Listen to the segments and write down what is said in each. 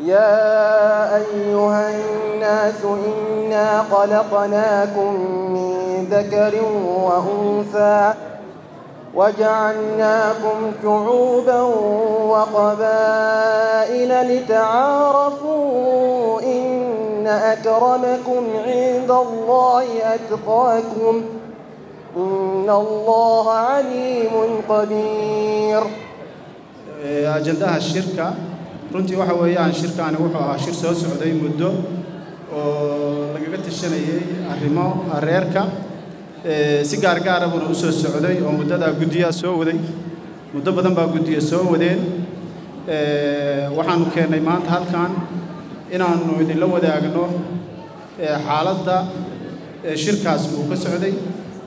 يا أيها الناس إنا خلقناكم من ذكر وأنثى وجعلناكم شعوبا وقبائل لتعارفوا إن أكرمكم عند الله أتقاكم إن الله عليم قدير. Ajandaha shirka runtii waxa weeyaan shirkaani wuxuu ahaa shir soo socday muddo oo lagaga tashanayay arrimo reerka si gaargaara buuna u soo socday oo muddadaa guddiyaa soo waday. Muddo badan baa guddiya soo wadeen. Waxaannu keennay maanta halkan inaannu idinla wadaagno xaaladda shirkaas uu ka socday.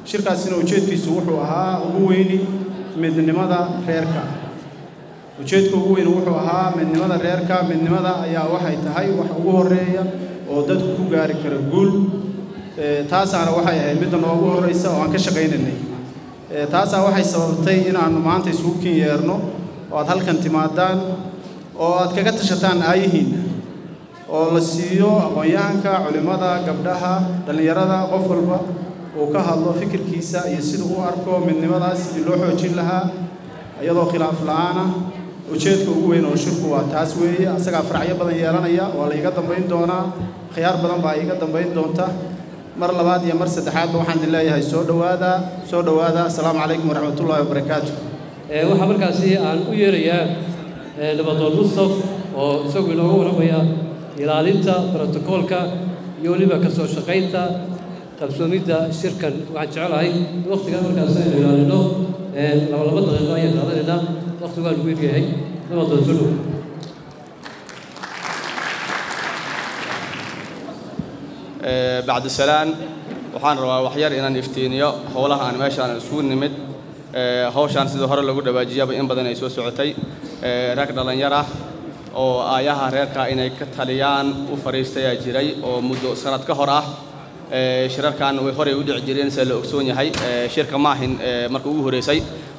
Shirkaasina ujeedkiisu wuxuu ahaa ugu weyni midnimada reerka ujeedka ugu weyn wuxuu ahaa midnimada reerka midnimada ayaa waxay tahay wax ugu horreeya oo dadku ku gaari kara guul. Taasaana waxay ahayd midda noogu horraysa oo aan ka shaqaynaynay. Taasaa waxay sababtay inaannu maanta isugu kin yeerno oo aad halkan timaadaan oo aad kaga tashataan aayihiinna oo la siiyo aqoon-yahanka culimmada gabdhaha dhallinyarada qof walba uu ka hadlo fikirkiisa iyo siduu u arko midnimadaas sidii loo xoojin lahaa iyadoo khilaaf la'aana ujeedka ugu weyn oo shirku waa taas weeye. Asagaa faracyo badan yeelanaya waa la iga dambayn doonaa. Khiyaar badan baa iga dambayn doonta. Mar labaad iyo mar saddexaadba waxaan idin leeyahay soo dhowaada soo dhowaada. Asalaamu calaykum waraxmatullaahi wabarakaatu. Waxaa markaasi aan u yeerayaa nabadoon mustaf oo isagu inooga warramaya ilaalinta brotokoolka iyo weliba ka soo shaqaynta qabsoomidda shirkan. Waxaan jecelahay waqtigan markaas aynu ilaalino laba laba daqiiqo ayaan qaadanaynaa waqti waa lagu egyahay nabadoon soo dhow bacdi salaan waxaan rabaa waxyar inaan iftiiniyo. Howlaha aan meeshaan isugu nimid. Hawshaan sidii hore lagu dhawaajiyaba in badan ay soo socotay. Rag dhallinyar ah oo aayaha reerka inay ka taliyaan u fadhiistayaa jiray oo muddo sanad ka hor ah. Shirarkan way horey u dhici jireen sida la ogsoon yahay. Shirka maahin marka ugu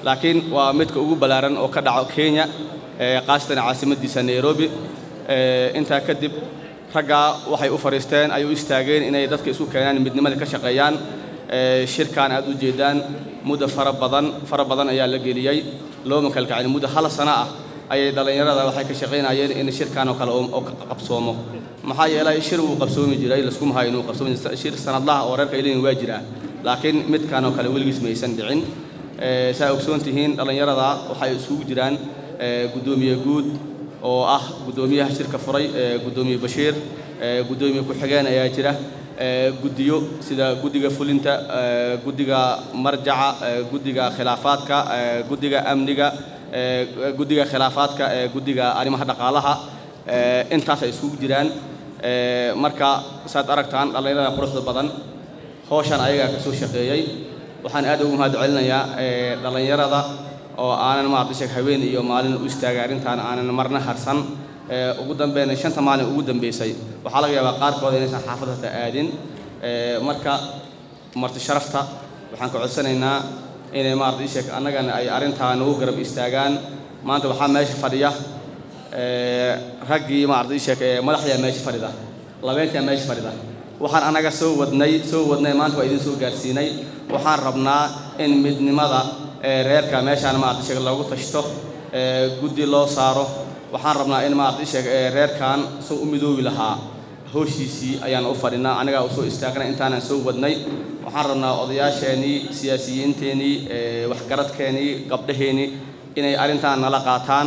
laakiin waa midka ugu ballaaran oo ka dhaco kenya qaasatan caasimaddiisa nairobi. Intaa kadib raggaa waxay u fadhiisteen ay u istaageen inay dadka isu keenaan midnimada ka shaqeeyaan. Shirkan aad u jeedaan muddo fara badan fara badan ayaa la geliyey looma kalkacin muddo hal sano ah ayay dhallinyarada waxay ka shaqaynayeen in shirkan oo kale oo qabsoomo. Maxaa yeelay shir wuu qabsoomi jiray laskuma hayo inuu qabsoomi shir sanadlaha oo reerka ilin waa jiraa laakiin midkan oo kale weligiis maysan dhicin saa ogsoon tihiin dhallinyarada waxay isugu jiraan guddoomiye guud oo ah guddoomiyaha shirka furay guddoomiye bashiir guddoomiye ku-xigeen ayaa jira. Guddiyo sida guddiga fulinta guddiga marjaca guddiga khilaafaadka guddiga amniga guddiga khilaafaadka guddiga arrimaha dhaqaalaha intaas ay isugu jiraan. Marka saad aragtaan dhallinyarada quruxda badan howshan ayagaa ka soo shaqeeyey waxaan aad ugu mahad celinayaa dhallinyarada oo aanan maarata sheeg haween iyo maalin u istaagay arrintan aanan marna harsan. Ugu dambeyn shanta maalin ugu dambeysay waxaa laga yaabaa qaarkooda inaysan xaafad aadin. Marka marti sharafta waxaan ka codsanaynaa inay maarata ii annagana ay arrintaa nagu garab istaagaan. Maanta waxaa meesha fadhiya raggii maarata ii sheeg madaxdaa meesha fadhida labeentaa meesha fadhida. Waxaan annaga soo wadnay soo wadnay maanta waa idin soo gaarsiinay waxaan rabnaa in midnimada reerka meeshaan maarata sheeg loogu tashto guddi loo saaro. Waxaan rabnaa in maarata sheeg reerkan soo u midoobi lahaa. Howshiisii ayaan u fadhinaa anigaa u soo istaagnay intaanan soo wadnay. Waxaan rabnaa odayaasheenii siyaasiyiinteenii waxgaradkeenii gabdhaheenii inay arrintan nala qaataan.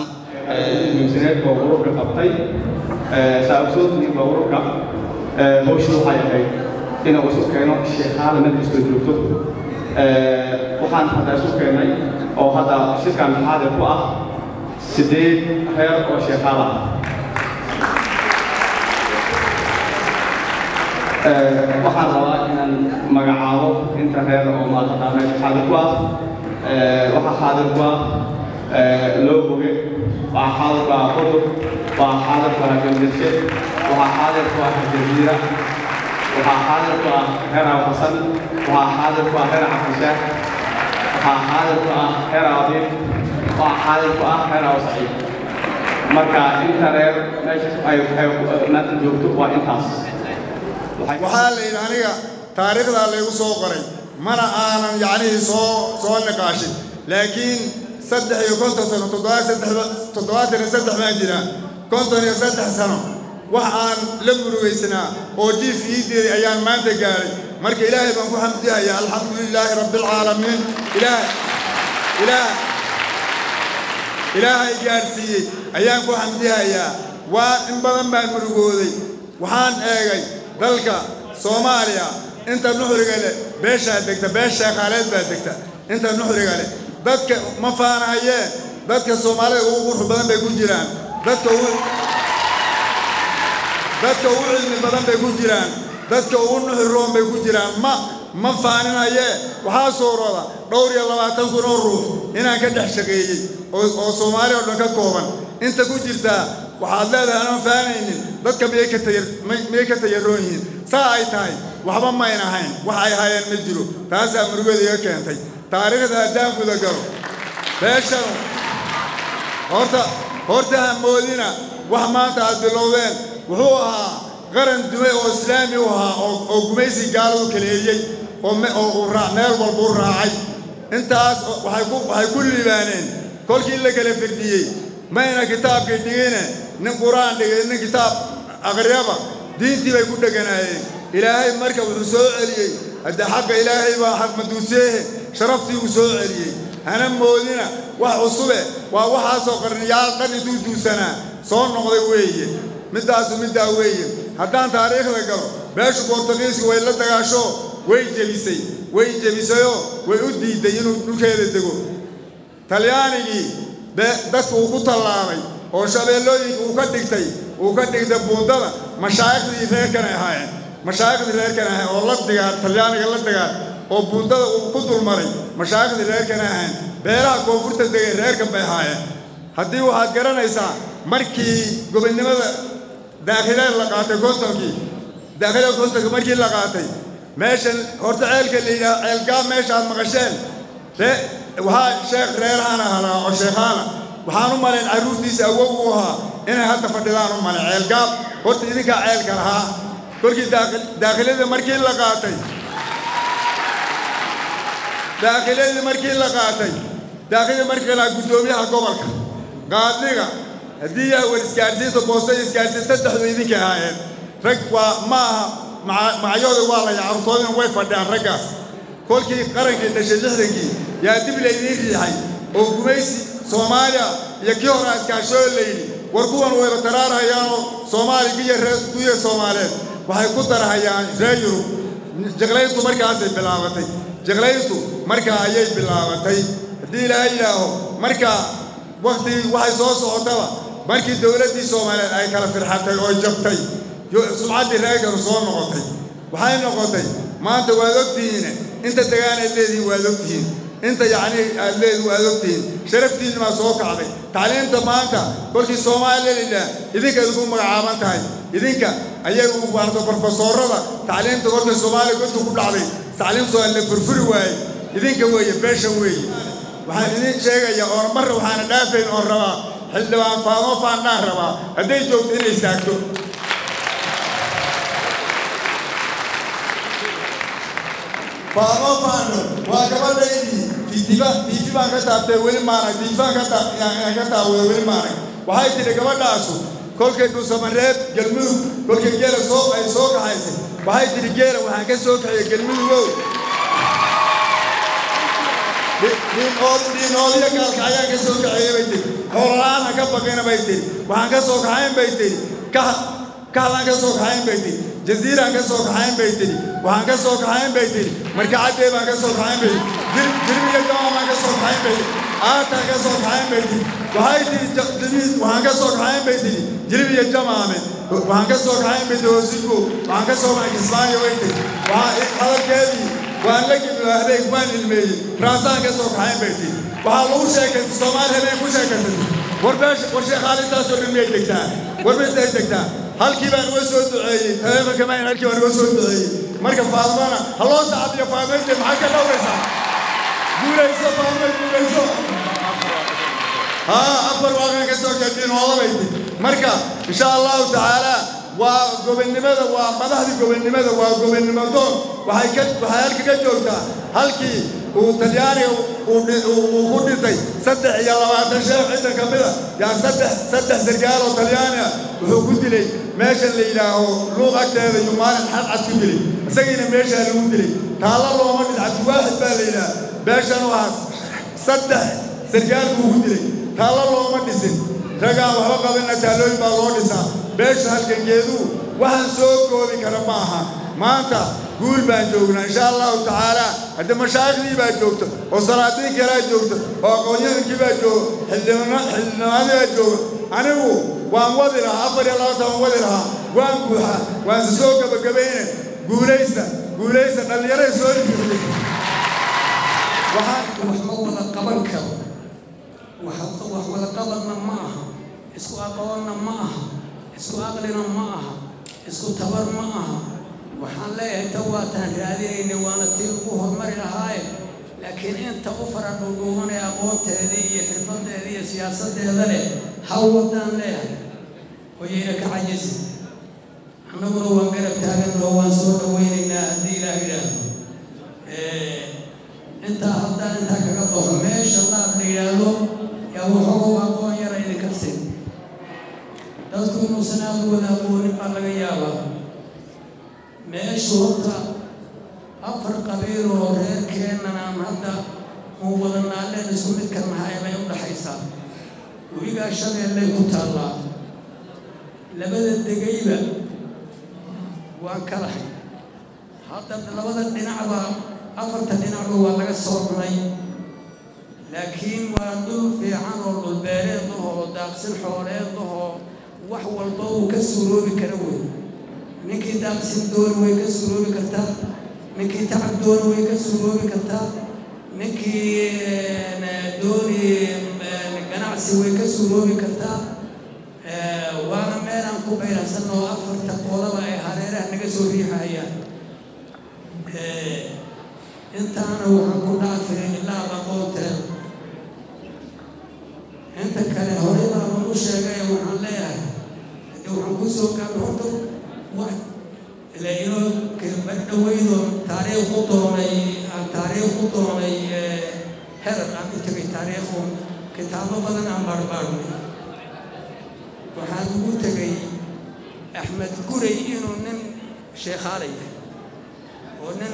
Misaneed ururka qabtay saa ogsoontihiin baa ururka howshu waxay ahayd inuu isu keeno sheekhaada mid kastoo joogto waxaan hadda isu keennay oo hadda shirkan xaadir ku ah siddeed reer oo sheekhaada ah waxaan rabaa inaan magacaabo inta reer oo maadada meesha xaadir ku ah waxaa xaadir ku ah loo boge waxaa xaadir ku ah qudub waxaa xaadir ku ah gandirshe waxaa xaadir ku ah jaziira waxaa xaadir ku ah reer xasan waxaa xaadir ku ah reer cabdishaah waxaa xaadir ku ah reer abiib waxaa xaadir ku ah reer aw saciid. Marka inta reer meesha waa intaas. Waxaa la yidhi aniga taariikhdaa laygu soo qoray. Mana aanan yacnihii soo soo niqaashin laakiin saddex iyo konton sano toddobaatan saddex baan jiraa. Konton iyo saddex sano wax aan la murugaysanaa oo jiif ii diray ayaan maanta gaadhay marka ilaahay baan ku xamdihayaa alxamdu lilaahi rabbialcaalamiin ilaah ilaah ilaahay gaadhsiiyey ayaan ku xamdihayaa waa in badan baan murugooday. Waxaan eegay dalka soomaaliya inta nuxriga leh beeshaa degta beesha sheekhaaleed baa degta inta nuxriga leh. Dadka ma faanahayeen. Dadka soomaalida ugu qurux badan bay ku jiraan. Dadka dadka ugu cilmi badan bay ku jiraan. Dadka ugu nuxri roon bay ku jiraan. Ma ma faaninayee waxaa suurooda dhowr iyo labaatan kun oo ruux inaan ka dhex shaqeeyey oo oo soomaali oo dhan ka kooban. Inta ku jirtaa waxaad leedahay anaan faanaynin. Dadka miyay ka tayaroon yihiin? Saa ay tahay. Waxba mayn ahayn. Wax ay hayeen ma jiro. Taasaa murugada iga keentay. Taariikhda haddaan guda galo. Beeshanu horta horta ha moodina. Wax maanta aad bilowdeen wuxuu ahaa qaran dume oo islaami u ahaa oo gumaysi gaaladu kaleeyey oo meel walba raacay. Intaas waxay ku liibaaneen. Kolkii la kala firdhiyey mayna kitaabkay dhigine nin qur'aan dhigay nin kitaab aqriyaba diintii bay ku dheganaayeen. Ilaahay marka wuxuu soo celiyey haddee xaqa ilaahay baa xaq maduuseehe sharaftii uu soo celiyey. Hana moodina wax cusube waa waxaasoo qarniyaal dhan intuu duusanaa soo noqday weeye middaasu middaa weeye. Haddaan taariikhda galo beeshu bortugiisku way la dagaasho way jebisay way jebisayoo way u diiday inuu dhulkeeda dego. Talyaanigii dadku uu ku tallaabay oo shabeellooyinka uu ka dhigtay uu ka dhigtay buundada mashaayikhdii reerkanay ahaayeen. Mashaayikhdii reerkan ahayn oo la digaar talyaaniga la digaar oo buundada uu ku dulmaray mashaayikhdii reerkanay ahayn beelaha koonfurta degay reerkan bay ahaayeen. Haddii waxaad garanaysaa markii gobonnimada daakhileed la qaatay kontonkii daakhileed kontonka markii la qaatay meeshan horta ceelka la yidhaha ceelgaab meesha aad maqasheen ree waxaa sheekh reerahaan ahaa oo sheekhaana waxaan u malayn carruurtiisa awow u ahaa inay hadda fadhidaan u malayn ceelgaab horta idinkaa ceelka lahaa kolkii daakhilada markii la qaatay daakhiladii markii la qaatay daakhilada markii la guddoomiyaha gobolka qaadliga haddii yaa war isgaadhsiinta iyo isgaadhsiin saddexdu idinka ahaayeen. Rag waa ma aha magacyooda waa la carruurtoodina way fadhiyaan raggaas. Kolkii qarankii dhashay lixdankii yaa dib laydiin riixay oo gumaysi soomaaliya iyo kii hore iskaashoo layidhi war kuwan wayba taraarhayaanoo soomaali guya soomaaleed waxay ku darahayaan yurub jaqlayntu markaasay bilaabatay. Jaqlayntu markaa ayay bilaabatay. Haddii ilaaha yidhaaho markaa waktigii waxay soo socotaba markii dowladdii soomaaliyeed ay kala firxatay oo jabtay sumcaddii reerkanu soo noqotay waxay noqotay maanta waad ogtihiine inta degaanaad leedihiin waad ogtihiin inta yacnii aad leedi waad ogtihiin sharaftiinna baa soo kacday tacliinta maanta kolkii soomaaliya lidhaa idinka idinku magacaaban tahay idinka ayagu maarta brofesoorada tacliinta kolkii soomaaliya godka ku dhacday tacliimtoo la furfuri waayey idinka weeye beeshan weeye. Waxaan idin sheegayaa oon marra waxaana dhaafayn oon rabaa xildhibaan faadmo faandhaan rabaa hadday joogto inay saagto faadmo faandho waa gabadhaydii tiitiba tiifi baan ka taabtay weli maarag tiifaan ka taab inaan ka taawada weli maarag waxay tidhi gabadhaasu kolkay dhusamareeb galmudug kolkay geela soo ay soo kaxaysay waxay tidhi geela waxaan ka soo kaxiyey galmudugow dhiinoodiyo gaalka ayaan ka soo kaxeeyey bay tidhi xoolola'aan ha ka baqina bay tidhi waxaan ka soo kaxayn bay tidhi kahlaan ka soo kaxayn bay tidhi jaziiraan ka soo kaxayn bay tidhi waxaan ka soo kaxayn bay tidhi markacadee baan ka soo kaxayn bay tidhi jirmiyo jamaa baan ka soo kaxayn bay tidhi aataan ka soo kaxayn bay tidhi waxay jamiid waxaan ka soo kaxayn bay tidhi jirmiyo jamaame waxaan ka soo kaxayn bay tidhi hoosigo waxaan ka soo kaxayn kismaayo bay waxaa hadalkeedii waan la gimi habeen waan ilmeeyey. Raasaan ka soo kaxayn bay tidhi. Waxaa lagu sheekaystay soomaali habeen ku sheekaysatay war sheekaalintaasoo dhan miyay degtaa? War mintay degtaa? Halkii baan uga soo duceeyey. Taleefonka mayn halkii baan uga soo duceeyey. Marka faadmana ha loo sacabiyo faadmayde maxaa ka dhowraysaa? Guulayso faadmay guulayso haa afar waaqan ka soo jeedin oodabayti marka insha allahu tacaala waa gobonnimada waa madaxdii gobonnimada waa gobonnimo doon waxay ka waxay halka ka joogtaa. Halkii uu talyaaniga uu ku dhintay saddex iyo labaatan sheekh ciddan ka mid a yaa saddex saddex sargaal oo talyaani ah wuxuu ku dilay. Meesha la yidhaaho luuq agteeda iyo maalin xadcad ku dilay. Isagiina meeshaa lagu dilay. Taalla looma dhis cabdiwaaxid baa la yidhaha beeshan waa saddex sargaal buu ku dilay. Taalla looma dhisin ragaan waxba qabinna taallooyin baa loo dhisaa. Beesha halgangeeduu waxaan soo koobi kara ma aha maanta guul baan joognaa insha allahu tacaala. Hadda mashaayikhdii baa joogta oo salaadiin kalaa joogta oo aqoonyadankii baa jooga xildhibaanadii baa jooga anigu waan wadi lahaa afar iyo labaatan wadi lahaa waan buuxaa waan si soo gabagabayna guulaysta guulaysta dhallinyaray soo dhigtay waxaan wax ma wada qaban karo. Wax wada qabanna ma aha isku aqoonna ma aha isku aqlina ma aha isku tabar ma aha waxaan leeyahay tan waataan raadinayna waana tii ugu horumari lahaaye laakiin inta u fara dhuudhuumanaya aqoonteedii iyo xirfadeedii iyo siyaasadeeda leh ha wadaan leeyahay oyayna ka cajisi annaguna waan garab taaganoo waan soo dhawaynaynaa haddii ilaah yidhaahdo intaa haddaan intaa kaga baxo meesha laad la yidhaahdo yaa waxoogu aqoon sin dadku inuusan aada u wada aqoonin baa laga yaabaa meeshu horta afar qabiil oo reerkeennan aan hadda uu wada naaleen isku midka nahay bay u dhaxaysaa weligaa shabeellay ku taallaa labada degayba waan ka lahay hadda labada dhinacba afarta dhinacba waa laga soo cunay laakiin waa dhul fiican oo dhulbeereed ahoo daaqsin xooleed ahoo wax walba uu ka suroobi kara wey. Ninkii daaqsin dooni way ka suroobi kartaa. Ninkii tacab dooni way ka suroobi kartaa. Ninkii dooni ganacsi way ka suroobi kartaa. Waana meelaan ku bayrahsan oo afarta qoolaba ay hareeraha naga soo riixahayaan intaana waxaan ku dhaafay ilaa aqoonteeda inta kale horey baaban u sheegay waxaan leeyahay hade waxaan ku soo gaabay horta wax ila inoo bardhaweydo taariikh u doonay aan taariikh u doonay herar aan u tegay taariikhu kitaabo badan aan baarbaarnay waxaan ugu tegay axmed guray inuu nin sheekhaala yahay oo nin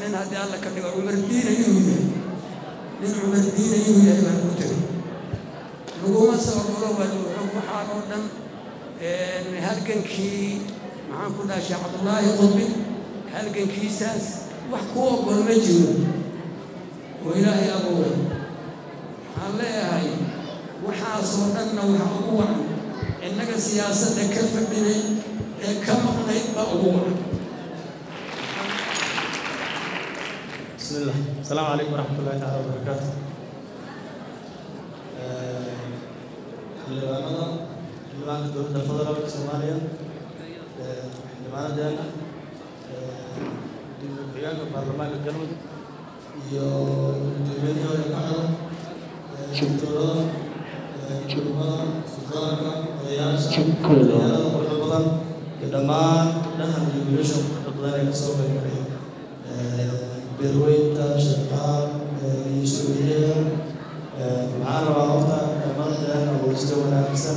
nin haddii alla ka dhigo cumar diina inuu yahay nin cumar diina inuu yahay baan ugu tegay laguma soo waa waxaan oo dhan halgankii maxaan ku dhaha sheekh cabdulaahi qudbi halgankiisaas wax ku ogol ma jiro. Oo ilaahay abuuray. Waxaan leeyahay waxaasoo dhanna waxa ugu wacan innaga siyaasadda ka fadhinay ee ka maqnayd baa ugu wacan. Bismi llah asalaamu calaykum waraxmat ullahi tacala wabarakaatu xildhibaanada xildhibaanka dowladda federaalka soomaaliya xildhibaanadeena gudoomiye ku-xigeenka baarlamaanka galmudug iyo gudoomiyadii hore kacda dowladda culimada suldaanka odayaasha dhalinyarada quruxda badan iyo dhammaan dhahan iyo wiilasha quruxda badan ee ka soo qaybgalay beerweynta shaqaal iyo suuliyeeda maxaan rabaa horta madaxdeena oo sida wanaagsan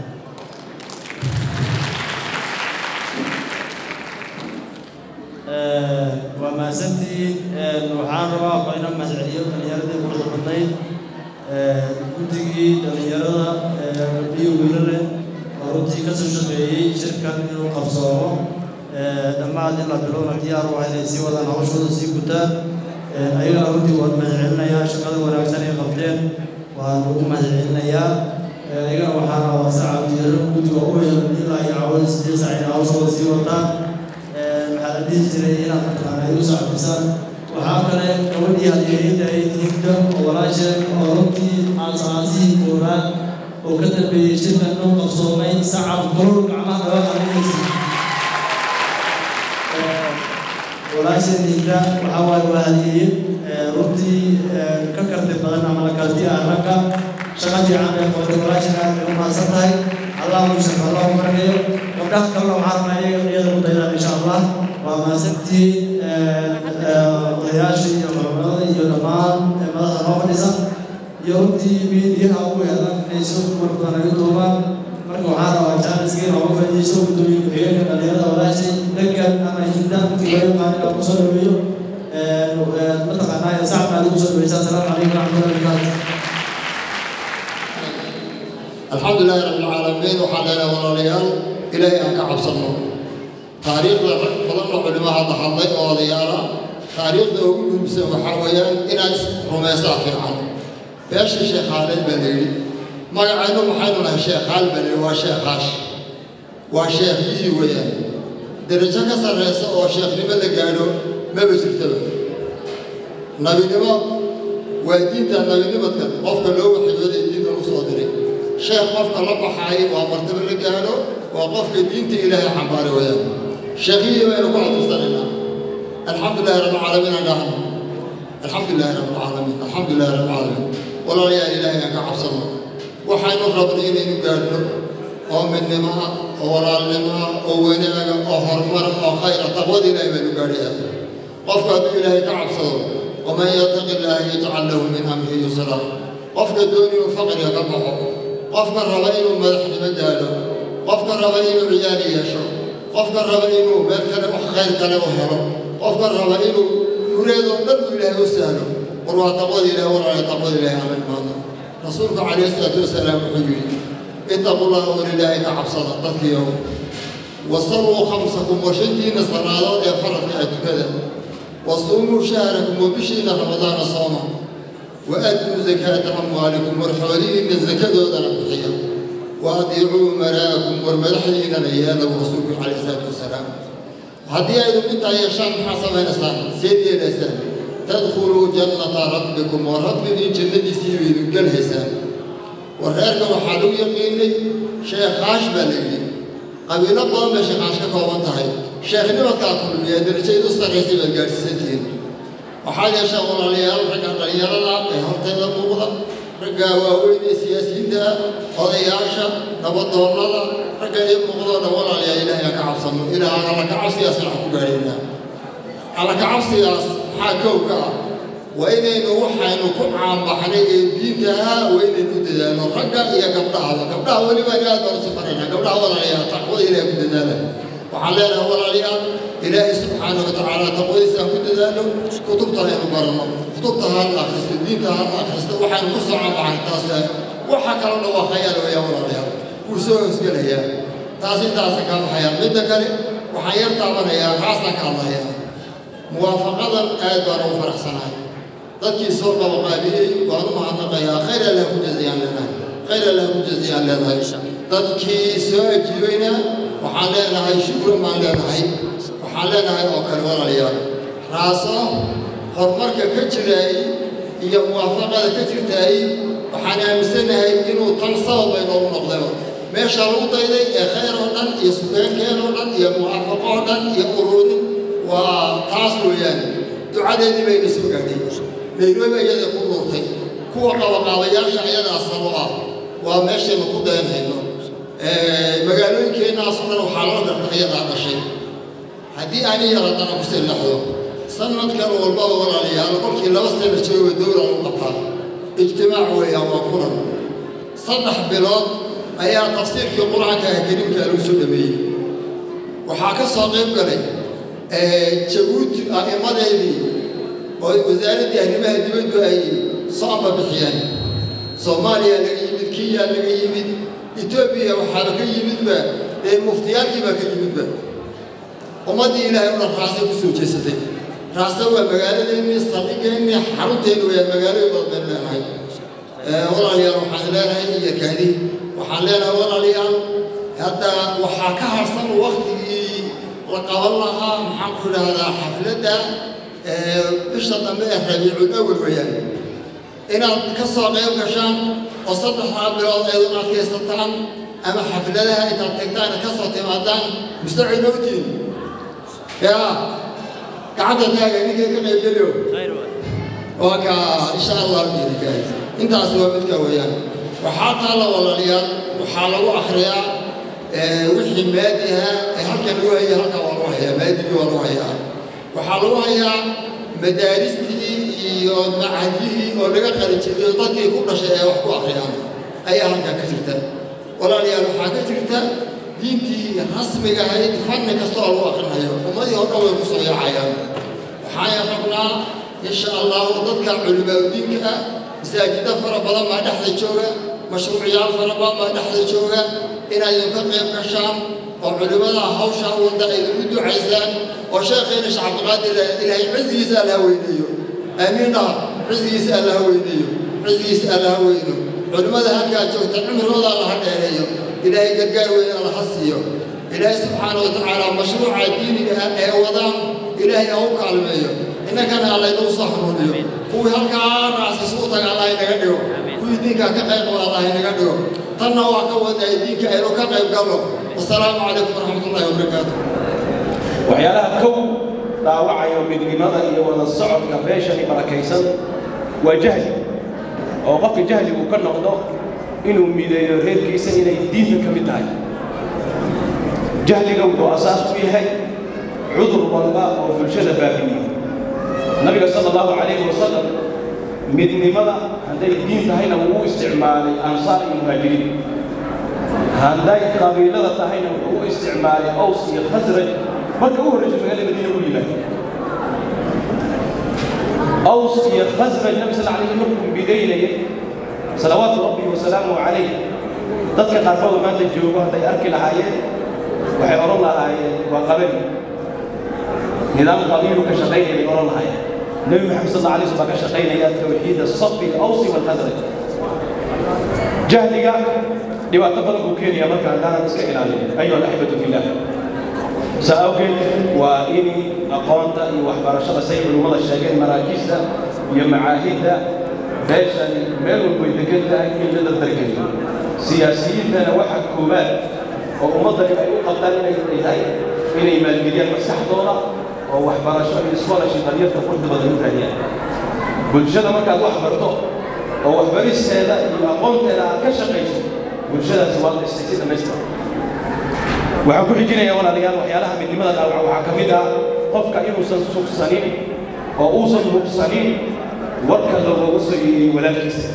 alxamdulilahi rabbilcaalamiin waxaa dheera walaalayaal ilaahay aan ka cabsanno taariikhda rag badan oo culimaa hadda hadlay oo odayaala taariikhda ugu muhiimsan waxaa weeyaan inaad rumaysaa fiican beesha sheekh khaalid baa layidhi magacaynu maxaynu nahay sheekh khaalid baa layidhi waa sheekhaash waa sheekh yii weeyaan darajo ka sarreysa oo sheekhnimo la gaadho maba jirtaba nabinimo waa diinta nabinimadkan qofka loo waxyooday sheekh qofka la baxay waa martaba la gaadho waa qofka diinta ilaahay xambaari wayaan sheekhiyii baynu ku catursanaynaa alxamdulilahi rabbilcaalamiin aan dhahno alxamdulilahi rabbilcaalamiin alxamdulilahi rabbilcaalamiin walaalayaal ilaahay aan ka cabsano. Waxaynu rabnay inaynu gaadhno oo midnimo ah oo walaalnimo ah oo wanaaga oo horumar oo khayra taqwada ilaahay baynu gaadhayaa qofka hadduu ilaahay ka cabsado waman yataqi illaaha yajcal lahu min amrihi yusra. Qofka dooni inuu faqriga ka baxo qofka raba inuu madaxnimo gaadho qofka raba inuu ciyaal yeesho qofka raba inuu meel kale wax khayr kale u helo qofka raba inuu nureedoo dhan uu ilaahay u sahlo war waa taqwada ilahay walaala taqwada ilahay aan imaano rasuulku calayhi salaatu wasalaam wuxuu yidhi ittaqu llaha walilaahi ka cabsada dadkiiow wasalluu khamsakum wa shantiina salaadood ee faradka ee tukada wasuumuu shahrakum وأدوا زكاة أموالكم والحوالين الزكاة ودرحية وأطيعوا مراكم والمرحلين ليانا ورسولكم عليه الصلاة والسلام. هذه أيضا كنت عيشان حصل نسان سيدي نسان تدخلوا جنة ربكم ورب من جنة سيوين قال هسان ورأيك وحالو يقيني شيخ عاش بلدي قبيلة ما شيخ عاش كفاوان تهي. شيخ نمت كاتب بيادر شيء دستغيسي بالقارس سنتين waxaad yeeshaa walaalayaal ragga dhalinyarada ee horteeda muuqda. Ragga waaweyn ee siyaasiyiinta odayaasha nabadoonnada ragga ee muuqdoo dhan walaalayaa ilaahay ka cabsano ilaah alla ka cabsigaasna wax ku gaadhaynaa alla ka cabsigaas maxaa kow ka ah waa inaynu waxaynu ku caanbaxnay ee diintaha waa inaynu u dadaalno ragga iyo gabdhahaba gabdhaha weliba aad baan u safaraynaa gabdhaha walaalayaa taqwada ilaahay ku dadaala وحلالها ورعليها إلهي سبحانه وتعالى تقويسها كنت ذلك. كتبتها يا أبو الله كتبتها على الأخرس دينتها على الأخرس وحن قصعة مع التاسعة وحكى لنا وخيال ويا ورعليها ورسوه يسجل هي تاسي تاسي كان وحيال من ذكري وحيال تعمل هي عاصلك الله هي موافقة الآيات بارو فرح صنعي تدكي صورة وقابي وأنو معنقها خير لكم جزيان لنا. خير لكم جزيان لنا. تدكي سوى كيوينا waxaan leenahay shukran baan leenahay waxaan leenahay oo kale walaalayaal raaso horumarka ka jiraay iyo muwaafaqada ka jirtaay waxaan aaminsanahay inuu tan sabab bay noogu noqdayba meesha lagu dayday ee khayr oo dhan iyo sugaankeen oo dhan iyo muwaafaqo oo dhan iyo ururin waa taas weeyaan. Ducadeedii bayna soo gaadhay. Nairobi iyada ku nuurtay kuwa qabaqaabayaasha iyadaa sabo ah. Waa meeshaynu ku dayanhayno magaalooyinkeennaasoo dhan waxaa loo garta iyadaa dhashay haddii aan yaradana ku seelaxdo sanadkan walbaba walaalayaal kolkii laba sano jooga dowla lagu qabtaa ijtimaac weeyaan waa kulan saddex bilood ayaa tafsiirkii ah kariimka lagu soo dhameeyey. Waxaa ka soo qayb galay jabuuti a'immadeedii oo wasaaraddii arrimaha dibaddu ay soo ambabixiyeen soomaaliya laga yimid kenya laga yimid etoobiya waxaaba ka yimidba dee muftiyaalkii baa ka yimidba. Ummaddii ilaahay u raasay ku soo jeesatay. Raasa waa magaaladeennii saldhigeennii xarunteenu wayaan magaalooyin badan baynu leenahay walaalayaal waxaan leenahay iyo kaadi. Waxaan leenahay walaalayaal hadda waxaa ka harsan waktigii la qaban lahaa maxaan ku idhaahdaa xafladda bisha dambe ee rabiicul awal weeyaan inaad ka soo qayb gashaan oo saddexdaa bilood aydun adkaysataan ama xafladaha intaad tagtaan ka soo timaadaan mustacid mawtiin yaa gacanta taaga ninkii ka qaybgeliyo waa ka insha allah biidinkaas intaas waa midka weeyaan. Waxaa taalla walaalayaal waxaa lagu akhriyaa wixii maadiha ee halkan lagu haya halkan waa lagu hayaa madaaristii iyo macadyihii oo laga qalijiriyo dadkii ku dhashay ee wax ku akhriyaan ayaa halkan ka jirta. Walaalayaal waxaa ka jirta diintii rasmiga ahayd fanni kasta oo lagu akhrinayo ummadii oo dhan way ku soo yaacayaan waxaan rabnaa insha allahu dadka culimaadudiinka ah masaajidda fara badan baa dhexda jooga mashruuciyaal fara badan baa dhexda jooga inaydin ka qayb gashaan oo culimmada hawshaa wadda aydin u ducaysaan oo sheekheena shacabdiqaadir ilaahay cizigiisa allaha weyneeyo aamiin dhaha cizigiisa allaha weyneeyo cizigiisa allaha weyno culimmada halkaa joogta cimrigooda allaha dheereeyo ilaahay gargaar weyn allaha siiyo ilaahay subxaana wa tacaala mashruuca diiniga ah ee wadaan ilaahay ha u kaalmeeyo innakana allaynuu soo hanuuniyo kuwii halkaa raasas u taga allah inaga dhigo kuwii diinkaa ka qayb qaba allah inaga dhigo tanna waa ka wadnay diinka aynu ka qayb galno wasalaamu calaykum waraxmatullahi wabarakaatu waxyaalaha kow dhaawacayo midnimada iyo wada socodka beeshani barakaysan. Waa jahli. Oo qofka jahli uu ka noqdo inuu mideeyo reerkiisa inay diinta ka mid tahay. Jahliga wuxuu asaas u yahay cudur walba oo bulshada baabi'iyo nabiga sala allahu calayhi wasalam midnimada hadday diin tahayna wuu isticmaalay ansaar iyo muhaajiriin. Hadday qabiilada tahayna wuxuu u isticmaalay aws iyo khasraj marka u horreysa magaalada madiina u yimaad aws iyo khasraj nabi sal alayhi markuu bidaynayay salawaatu rabbi wasalaamu calayh dadka qaarkooda maanta joogo hadday arki lahaayeen waxay odhan lahaayeen waa qabali nidaam qabiilu ka shaqaynaya bay odhan lahaayeen nebi maxamed sal alla alay slam baa ka shaqaynaya tawxiid asafi alawsi walkhasraj jahliga dhibaato badan buu keenaya marka haddaanan iska ilaalin ayuha alaxibatu fillah saa awgeed waa in aqoonta iyo waxbarashada say culummada sheegeen maraakista iyo macaahidda beeshani meel walba way degan tahay in la dardargeliyo siyaasiyiintana waxa koowaad oo ummaddani ay u qabtaan inay tahay inay maalgeliyaan maskaxdooda oo waxbarasho iyo scholarship dhaliyarta quruxda badan u raadiyaan. Bulshada markaad wax barto oo waxbaristeeda iyo aqoonteeda aad ka shaqayso bulshadaasi waa dhistay si dhammaystir waxaan ku xijinayaa walaalayaal waxyaalaha midnimada dhaawaca waxaa ka mid ah qofka inuusan sugsanin oo uusan hubsanin warka looga soo yeeyey walaalkiisa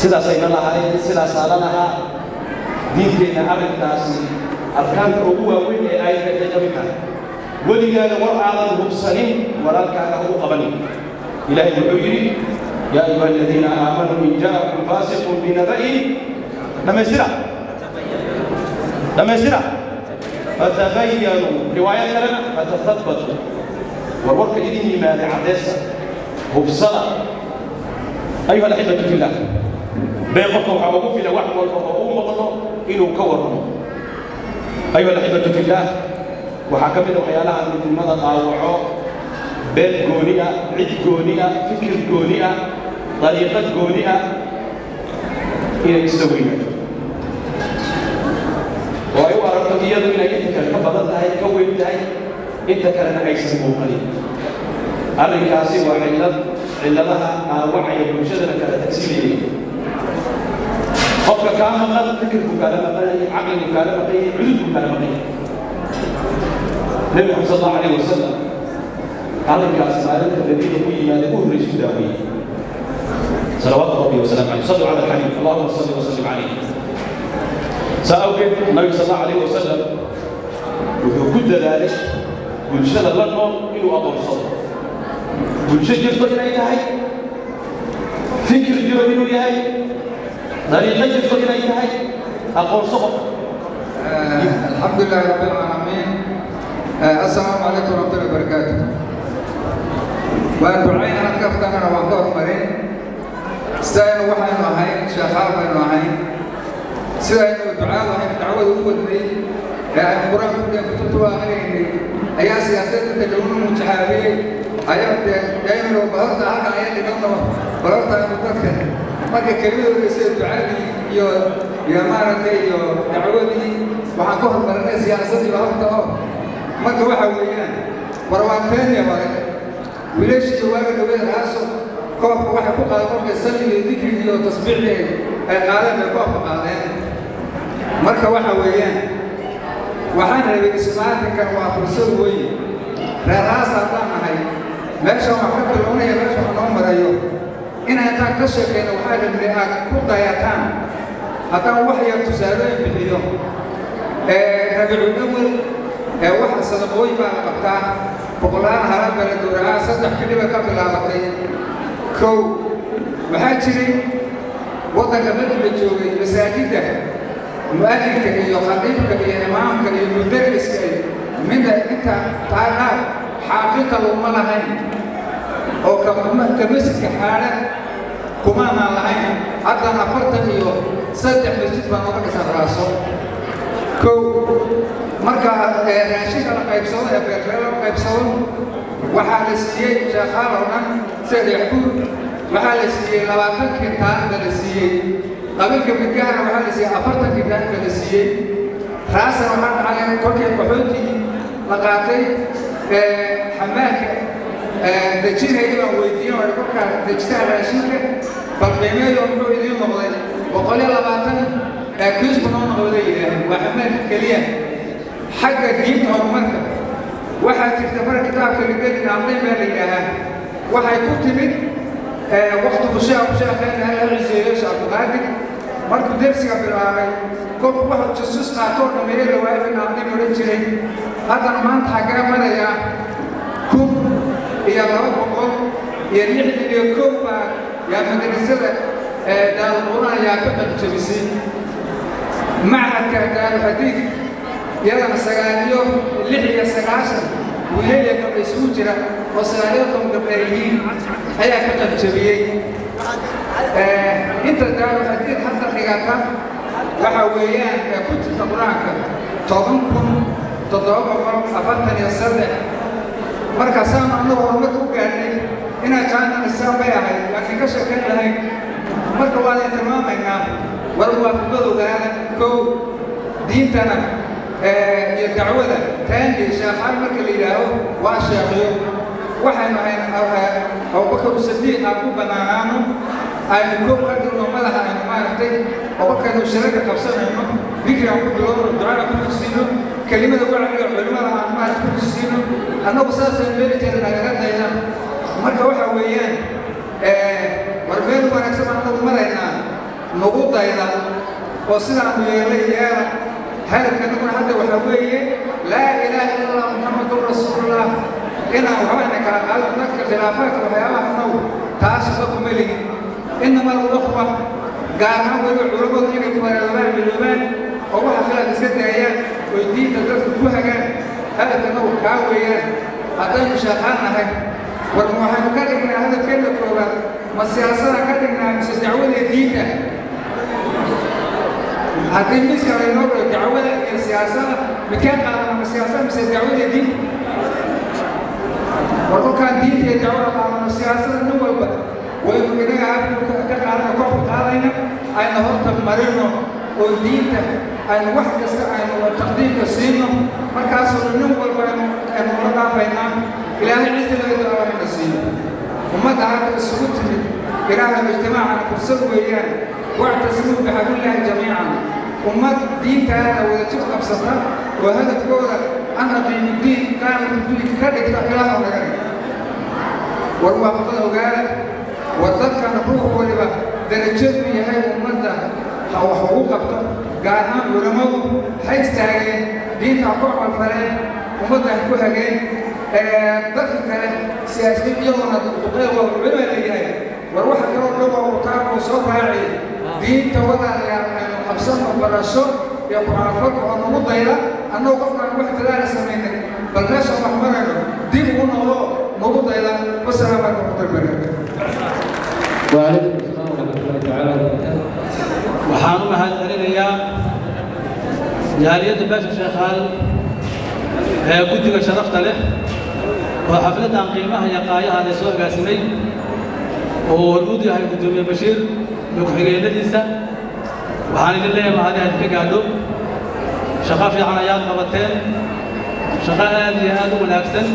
sidaasayna lahayn sidaasaa la lahaa diinteenna arrintaasi arkaanka ugu waaweyn ee ay ay ka mid tahay. Weligaaga war aadan hubsanin walaalkaaga ha u qabanin. Ilaahay wuxuu yidhi yaa ayuha aladiina aamanuu in jaa'akum faasiqun binaba'in. Dhammaystira dhammaystira fatabayanuu riwaayad kalena fatathabbatuu war warka idin yimaaday caddeesa hubsada ayuha alaxibatu fillah bee qofka waxaa ugu filan wax walba oo uu maqlo inuu ka warramo ayuha alaxibatu fillah waxaa ka mid a waxyaalaha midnimada dhaawaco beel gooni ah cid gooni ah fikir gooni ah dariiqad gooni ah inay isla weynaato oo ay u aragto iyadu inay inta kale ka badan tahay ka weyn tahay inta kalena aysan muuqanin arrinkaasi waa cillad cilladaha dhaawacaya bulshadana kala tagsiinayay qofka kaa maqan fikirku kaala maqanayay caqligu kaala maqanyay cududku kaala maqanyay nebi maxamed sal allahu alayh wasalam arrinkaas maalinta madiina u yimaada u horraysu daaweeyey. Salawaatu rabbi wasalaamu calayh sallu cala alxabiib allahuma salli wasallim calayh saa awgeed nabigu sal allahu alayh wuxuu ku dadaalay bulshada la nool inuu aqoonsado bulsho jirto inay tahay fikir jiro inuu yahay dariiqo jirto inay tahay aqoonso qofka alxamdulilahi rabbilcaalamiin assalaamu calaykum waraxmatullahi wabarakaatu waan ducayn halkaftanana waan ka horumarin sidaynu waxaynu ahayn sheekhaal baynu ahayn sida aynaba ducaad ahayn dacwada u wadnay ee aynu qur'aanka kudeen kutubtuba akhriaynay ayaa siyaasada dadka laguna mujaxaabiyey ayaa dee daymiro badarta halka ayaa dhigannaba balartaanu dadka marka kelidooda sida ducadii iyo iyo maaragtay iyo dacwadii waxaan ka hormarinay siyaasadii bahalka oo marka waxa weeyaan war waa keenya hore wiilashii waaga dhaweed haaso koobka waxay ku qaadeen markay salliga dikriga iyo tasbiixdii ay qaadeen bay koobka qaadeen marka waxa weeyaan waxaan rabay ismaatinkan waa fursad weyn. Reerahaas haddaan nahay meeshan wax ka bilownaya meesha wax noo marayo. Inaan intaan ka sheekayno waxaa rabnay aad ku dayataan. Haddaan wax yar tusaalooyin bixiyo rabiicu dhawel ee waxa sadaqooyin baa qabtaa boqolaal halan bala gowracaa saddex keliba ka bilaabatay. Kow waxaa jiray waddanka la joogay masaajidda mu'adinka iyo khadiibka iyo imaamka iyo mudariska iyo midda inta taanaaf xaaqinka laguma lahayn. Oo ka masjidka xaadha kumaanaan lahayn. Haddan afartan iyo saddex masjid baa nooga dhisan raaso kow marka raashinka la qaybsado ee beerbeer la qaybsado waxaa la siiyey sheekhaal oo dhan sida dhexbuur waxaa la siiyey labaatan kintaan ba la siiyey qabiilka midgahana waxaa la siiyey afartan kintaan ba la siiyey raasana waxaa dhacay kolkii qaxootigii la qaatay xamaalka dejinaya baan weydiin oo kolkaa dejitaan raashinka. Bal qiimeeyo muxuu idiin noqday? Boqol iyo labaatan kiisku noo noqday yidhaah waa xamaalka keliya xagga diinta horumarka waxaa jirta mara kitaabka ligeli naamday baa la yidhaahaa. Waxay ku timid waktigu sheekhu sheekheena alla ciseeyo sheekh abdulqaadir markuu dersiga bilaabay kolku wuxuu jasus qaatoo dhameeyo lawaabi naamday odhan jiray. Haddana maanta marayaa kun iyo laba boqol iyo lixdan iyo kow baa yaa madrasada daarulquraan ayaa ka qaljabisay macadka daaruxadiid iyadana sagaal iyo lix iyo sagaashan wiilaya gabdha isugu jira oo sagaal iyo toban gabdha yihiin ayaa ka qaljabiyey inta daaruxadiid hadda dhigata waxa weeyaan ee ku jirta qur'aanka toban kun toddoba boqol afartan iyo saddex. Marka saan annagu horumarka u gaadhnay inaan jaana isaan bay ahayd laakiin ka sheekayn lahayn marka waa idin tilmaamaynaa war muwaafaqadoogaana kow diintana iyo dacwada taandi sheekhaan marka la yidhaaho waa sheekhiyo waxaynu abubakar usadiiq aan ku bannaanaano. Aynu kow ka dhigno madaxa aynu maaragtay. Oo markaynu shirarka qabsanayno. Dikri aan ku bilowno ducana ku xusino kelimada wacdiga culimada aan maaragta ku xusino annagu saasaynu meeli jeeda nagagadayna marka waxa weeyaan war meel wanaagsan baan annagu maraynaa nagu dayda. Oo sidaanu yeelay yeela hadafka annaguna hadda waxaa weeye laa ilaaha illa allah muxamadun rasuulullah inaan waxbayna kala qaado dadka khilaafaadka waxyaabaha annagu taa shaqo kuma ligin inama alwaqfa gaar ahaan weliba culammadu inay ku waraadobaan midoobaan oo waxa khilaaf iska daayaan oo diinta dadka ku hagaan hadafka annagu kaa weeyaan haddaynu sheeqaan nahay war ma waxaynu ka dhignaa hadafkeenna koobaad ma siyaasada ka dhignaa mise dacwada diinta haddii miska laynoo dhayo dacwada iyo siyaasada mikee qaadana ma siyaasada mise dacwada diinta war dhulkaan diinta iyo qaadano siyaasada nin walba waynu inaga afka ka qaadana korku qaadayna ayna horta marino oo diinta aynu wax kasta aynu taqdiimka siino markaasoo nin walba aynu ula dhaafaynaa ilaahay cidigeedu ayna siiyo ummadda halka isugu timid ilaahay mujtamaacan fursad weeyaan wactasimuu bixablillaahi jamiican ummad diintaana wadajir qabsata oo hadafkooda an aqiimi diin qaanadduinka ka dhigta ilaahw laga war waafaqada ogaada. War dadkana ruux waliba darajadu yahay ummadda ha wax ugu qabto. Gaar ahaan culammadu ha istaageen diinta ha ku camalfaleen ummadda ha ku hageen. Dadka kale siyaasiyiin iyagoona duqeewa culima leeyahay war waxa kaloo taa uu soo raacay diinta wadaalayaal aynu qabsano barasho iyo ku-aanfalka oo nagu dayda. Annagu qofkaan wax dadaala samaynay bal meeshaan wax marayno. Dib noqotayda wasalaam warahmatullahi wabarakatuh. Waalaikum asalaam waraxmatullahi tacaala wabarakaatu waxaan u mahad celinayaa jaaliyadda beesha sheekhaal ee eh, guddiga sharafta leh oo xafladdan qiimaha iyo qaayaha la soo agaasimay oo hormuud yahay guddoomiye bashiir iyo ku-xigeenadiisa waxaan idin leeyahay mahadaad ka gaadho shaqo fiican ayaad qabateen shaqo aad iyo aad u wanaagsan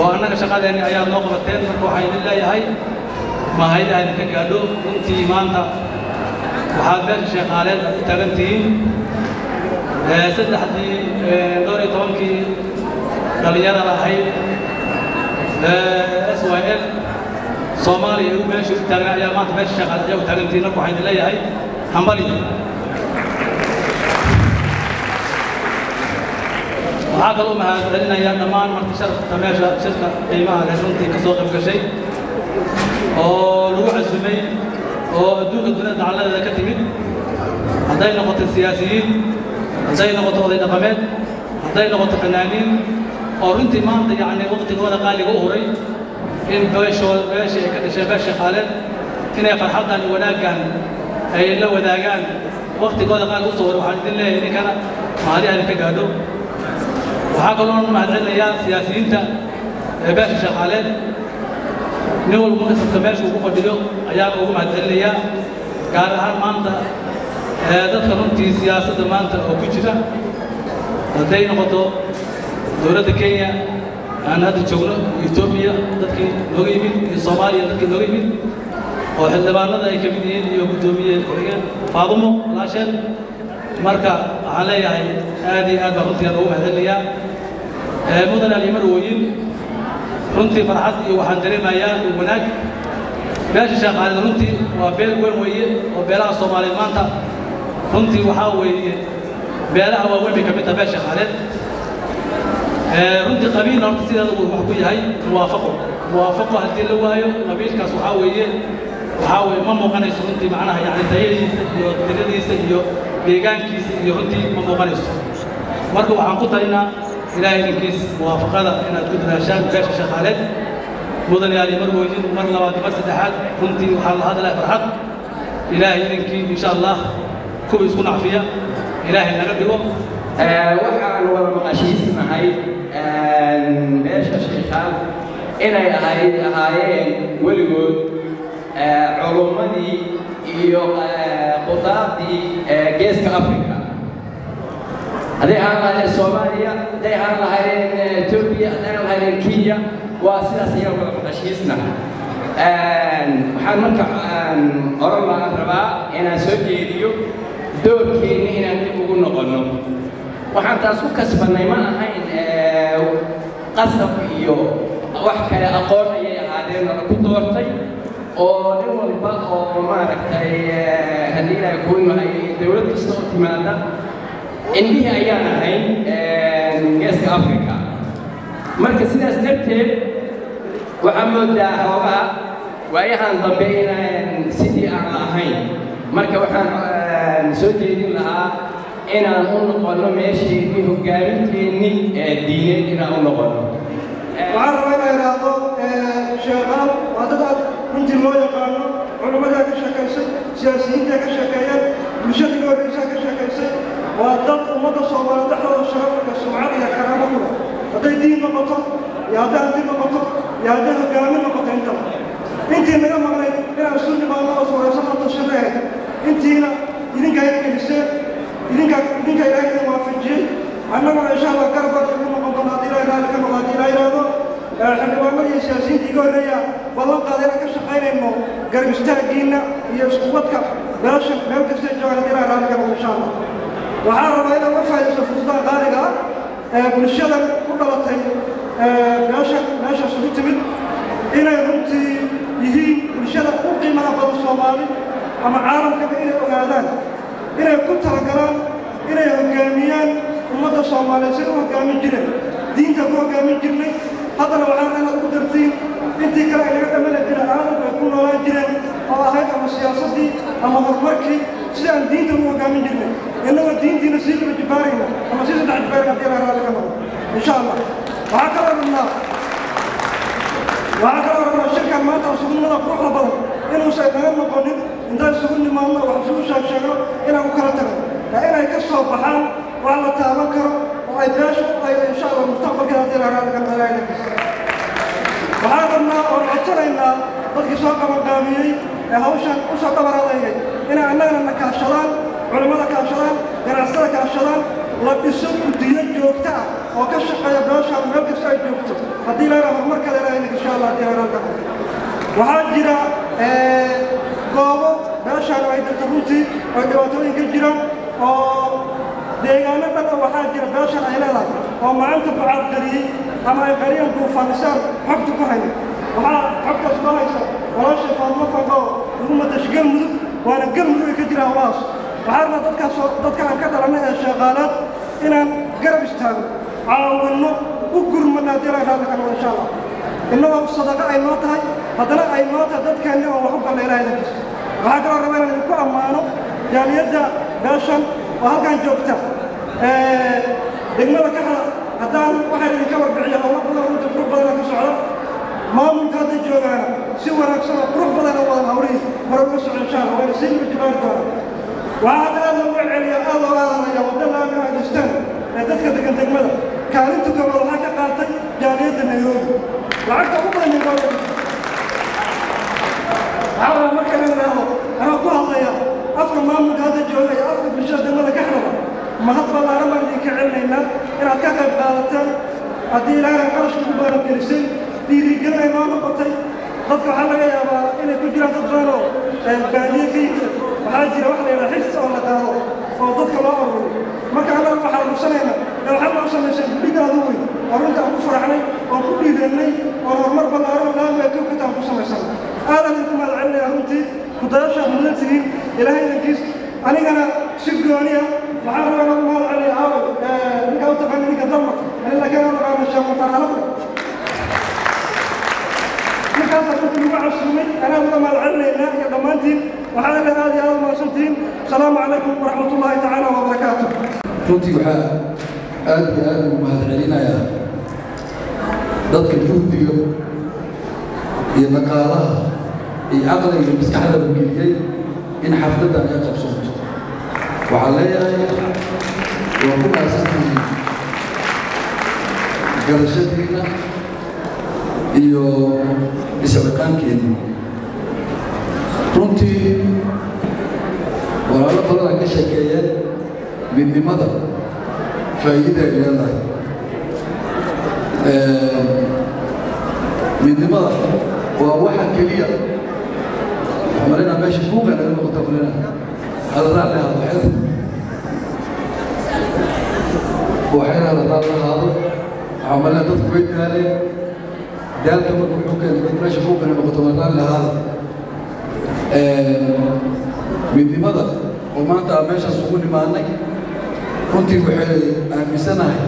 oo annaga shaqadeenni ayaad noo qabateen. Marka waxaan idin leeyahay mahayda aad ka gaadho runtii maanta. Waxaad meesha sheekhaaleed u taagan tihiin. Saddexdii dhowr iyo tobankii dhallinyarada ahayd s y l soomaaliya u meesha u taagan ayaa maanta meesha sheekhaaleed ayaa u taagan tihiin. Marka waxaan idin leeyahay hambali waxaa kaloo mahadcelinayaa dhammaan marti sharafta meesha shirka qiimaha leh runtii ka soo qayb oo lagu casumay oo adduunka dunida dacaladeeda ka timid hadday noqoto siyaasiyiin hadday noqoto oday dhaqameed hadday noqoto fanaaniin oo runtii maanta yacni waqtigooda qaaliga u huray in beeshooda beeshii ay ka dhasheen beesha shaqaaleed inay farxaddan wanaaggan ay la wadaagaan waqtigooda qaaliga u soo huray waxaan idin leeyahay ninkana mahadi aad ka gaadho waxaa kaloo mahadcelinayaa siyaasiyiinta ee beesha shaqaaleed nin walba kasabta meesha uu ku fadhiyo ayaan ugu mahadcelinayaa gaar ahaan maanta dadka runtii siyaasadda maanta oo ku jira. Hadday noqoto dowladda kenya aan hadda joogno etoobiya dadkii nooga yimid iyo soomaaliya dadkii nooga yimid oo xildhibaanada ay ka mid yihiin iyo guddoomiye ku-xigeen faadumo laasheen marka waxaan leeyahay aad iyo aad baan runtii aan ugu mahadcelinayaa mudan alimarwooyin runtii farxad iyo waxaan dareemayaa wanaag beesha sheekhaaleed runtii waa beel weyn weeye oo beelaha soomaaliyeed maanta runtii waxaa weeye beelaha waaweyn bay ka mid tahay beesha sheekhaaleed runtii qabiil horta sideeda uu wax ku yahay muwaafaqo muwaafaqo haddii la waayo qabiilkaas waxaa weeye waxaa weeye ma muuqanayso runtii macnaha yacni tayadiisa iyo tiradiisa iyo deegaankiisa iyo runtii ma muuqanayso. Marka waxaan ku talinaa ilaahay idinkiis muwaafaqada inaad ku dadaashaan beesha shaqaaleed mudan yaali mar weynin mar labaad mar saddexaad runtii waxaa la hadlaya farxad. Ilaahay idinkii insha allah kuwa isku nacfiya ilaahay naga dhigo. Waxaan wada maqashiisnahay beesha sheekhaal inay ahayd ahaayeen weligood culummadii iyo qudaadii geeska afrika hadday ahaan lahaydeen soomaaliya hadday ahaan lahaydeen etoobiya hadday ahaan lahaydeen kenya. Waa sidaas ayaa wada maqashiisna waxaan marka oran baan rabaa inaan soo jeediyo doorkeenna inaan dib ugu noqonno waxaan taas ku kasbannay ma ahayn qasab iyo wax kale aqoon ayay ahaadeen ku doortay oo nin walba oo maaragtay haddii ilaahay kuu nahay dowlad kasta oo timaada indhihii ayaan ahayn geeska africa marka sidaas darteed waxaa moodaa xoogaa waayahan dambe inaan sidii aan la ahayn marka waxaan soo jeedin lahaa inaan u noqonno meesheennii hoggaaminteennii ee diineed inaan u noqonno waxaan rabaa inaa idhaahdo sheekhaan waa dad aad runtii loo yaqaano culimmadaa ka sheekaysay siyaasiyiintaa ka sheekeeyeen bulshadii horeysaa ka sheekaysay waa dad ummadda soomaaliya dhexdooda sharafka sumcad iyo karaamo ku leh hadday diin noqoto iyo hadday hanti noqoto iyo hadday hoggaamin noqoto intaba intii naga maqnay inaan isu nimaadno oo suuraysanoo tashadeed intiina idinka hirgeliseen idinka idinka ilaahay idin waafajiyey annaguna insha allah garbaad igu noqon doona haddii ilahay raalli ka noqo haddii ilahay yidhaahdo xildhibaanada iyo siyaasiyiinta iga horreeya ballan qaada inaan ka shaqaynayno garab istaaggiinna iyo iskuwadka beesha meel kastay joogaan ilahay raalli ka noqo insha allah waxaan rabaa inaan uga faa'iidaysto fursaddan qaaliga ku dhalatay meesha meeshaas ugu timid inay runtii yihiin bulshada u inay ummadda soomaaliyeed. Sida u hoggaamin jireen diinta ku hoggaamin jirnay haddana waxaan inaad ugu dartiin intii kale ay naga dhamana caalamku ay ku noolaan jireen oo ahayd ama siyaasaddii ama horumarkii si aan diinta ugu hoggaamin jirnay. Innagoo diintiina sii laba jibaarayna ama sii saddex jibaarayna haddii ilaha raalli ka noqo insha allah waxaa kaloo rabnaa waxaa kaloo rabnaa shirkan maanta sugnimada quruxda badan inuusan naga noqonin intaan isugu nimaadno wax isugu sheeg sheegno inaan u kala tagno ee inay ka soo baxaan wax la taaban karo oo ay beesha ay insha allah mustaqbalkeeda haddii ilaahay dhageysa waxaan rabnaa oon codsanaynaa dadkii soo qabanqaamiyey ee hawshan u soo dhabaradaynay inay annagana na kaashadaan culimmada kaashadaan ganacsatada kaashadaan la dhiso guddiyo joogto ah oo ka shaqeeya beeshaan meel kasta ay joogto haddii leena horumar kale leeyahay insha allah haddii leena waxaa jira goobo beeshaan ay jirto runtii oo dhibaatooyin ka jiraan oo deegaano oo waxaa jira beeshan ay leedahay oo maalinta bacaad qariyey ama ay qariyeen duufaanisaan xogta ku hayno waxaa xogtaas loo haysa walaasha faadmo fadho lagu matash galmudug waana galmudug ay ka jiraan holahaas waxaa rabaa dadkaas dadka aan ka dhalanay ee shaqaalaad inaan garab istaagno caawinno u gurmano haddii la raadli karno insha allah innagoo sadaqa ay noo tahay haddana ay noo tahay dadkeenni oo wax u galla ilahay dankiisa waxaa kaloo rabaa inaan idinku ammaano jaaliyadda beeshan oo halkan joogta degmada ka hada haddaan waxaan idinka warbiciya howlo badan runta qurux badana ka socda maamulka hadda joogaana si wanaagsan oo qurux badana wadan hawlihii hore uga soco insha allah wayna sii jibaari doona waxaa hadda aad looga celiya aad looga hadalaya wadda laami ay dhistaan ee dadka degan degmada. Kaalinta koobaad waxaa ka qaatay jaaliyadda nairobi. Lacagta ugu badan nairobi. Waxaa rabaa marka la yidhaahdo anaa ku hadlaya afka maamulka hadda jooga iyo afka bulshada degmada ka xidhada mahad ballaaran baan idinka celinaynaa inaad ka qayb qaadataan. Haddii ilaahay qarashka ku baaran gelisay dhiirigelin noo noqotay. Dadka waxaa laga yaabaa inay ku jiraan dad badan oo baadiye ka yimid waxaa jira wax la yidhaha xis oo la qaado oo dadka loo aruuriyo marka annaga waxaa rugsanaynaa ee waxaa loo samaysay gudhigaadu weyn oo runta aan ku faraxnay oo ku dhiiranay oo horumar ballaaran laami ay kowkataan ku samaysan aadan idinku mahad celinaya runtii kudayashaad mudan tihiin ilaahay idankiis anigana si gooniya waxaan rabaa inaan mahad celiya aaway ninka u taqaana ninka dalmar anila kana naqaana sheemutaan halabda ninkaasa runtii lagu casuumay anaa uga mahad celinaynaa iyo dhammaantiin waxaa ila aad iyo aad umahadsantihiin asalaamu calaykum waraxmat ullaahi tacaala wabarakaatu runtii waxaa aad iyo aad ugu mahad celinayaa dadka juhdiga iyo dhaqaalaha iyo caqliga maskaxdaba geliyey in xafladdan ay qabsoonto waxaan leeyahay waa ku mahadsantihiin garashadiina iyo isciqaankeena runtii walaalo badan ka sheekeeyeen midnimada faa'iida ay leedahay midnimada waa waxa keliya marina meesha buuqa naga noqota marina haladaan le hado xel waxayna haladaan la haado marina dadku way daaleen daalka marka wuxuu keenay mid meesha buuqa naga noqota haladaan le haado midnimada oo maanta aan meeshaas ugu nimaanay runtii waxay aaminsanahay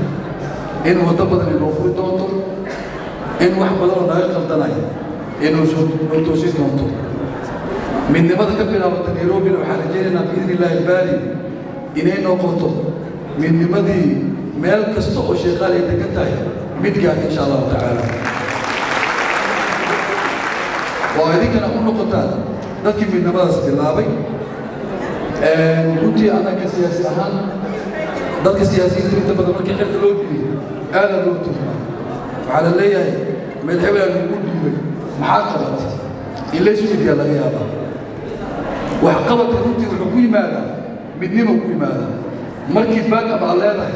in waddo badan inoo furi doonto. In wax badan oo naga qaldanayo inuu toosin doonto. Midnimada ka bilaabata nairobina waxaan rajaynaynaa biidni illaahi albaari inay noqoto midnimadii meel kasta oo sheeqaal ay degan tahay. Mid gaadha insha allahu tacaala. Oo idinkana u noqotaan dadkii midnimadaas bilaabay. Runtii annaga siyaasi ahaan dadka siyaasiyiinta inta badan markii xilka loo dhiibay aadaa loo tuhmaa waxaa la leeyahay meel hebelaa lagu dhiibay maxaa qabatay? Weydiyaa laga yaabaa. Wax qabadka runtii wuxuu ku yimaadaa midnimo ku yimaadaa. Markii baagab aad leedahay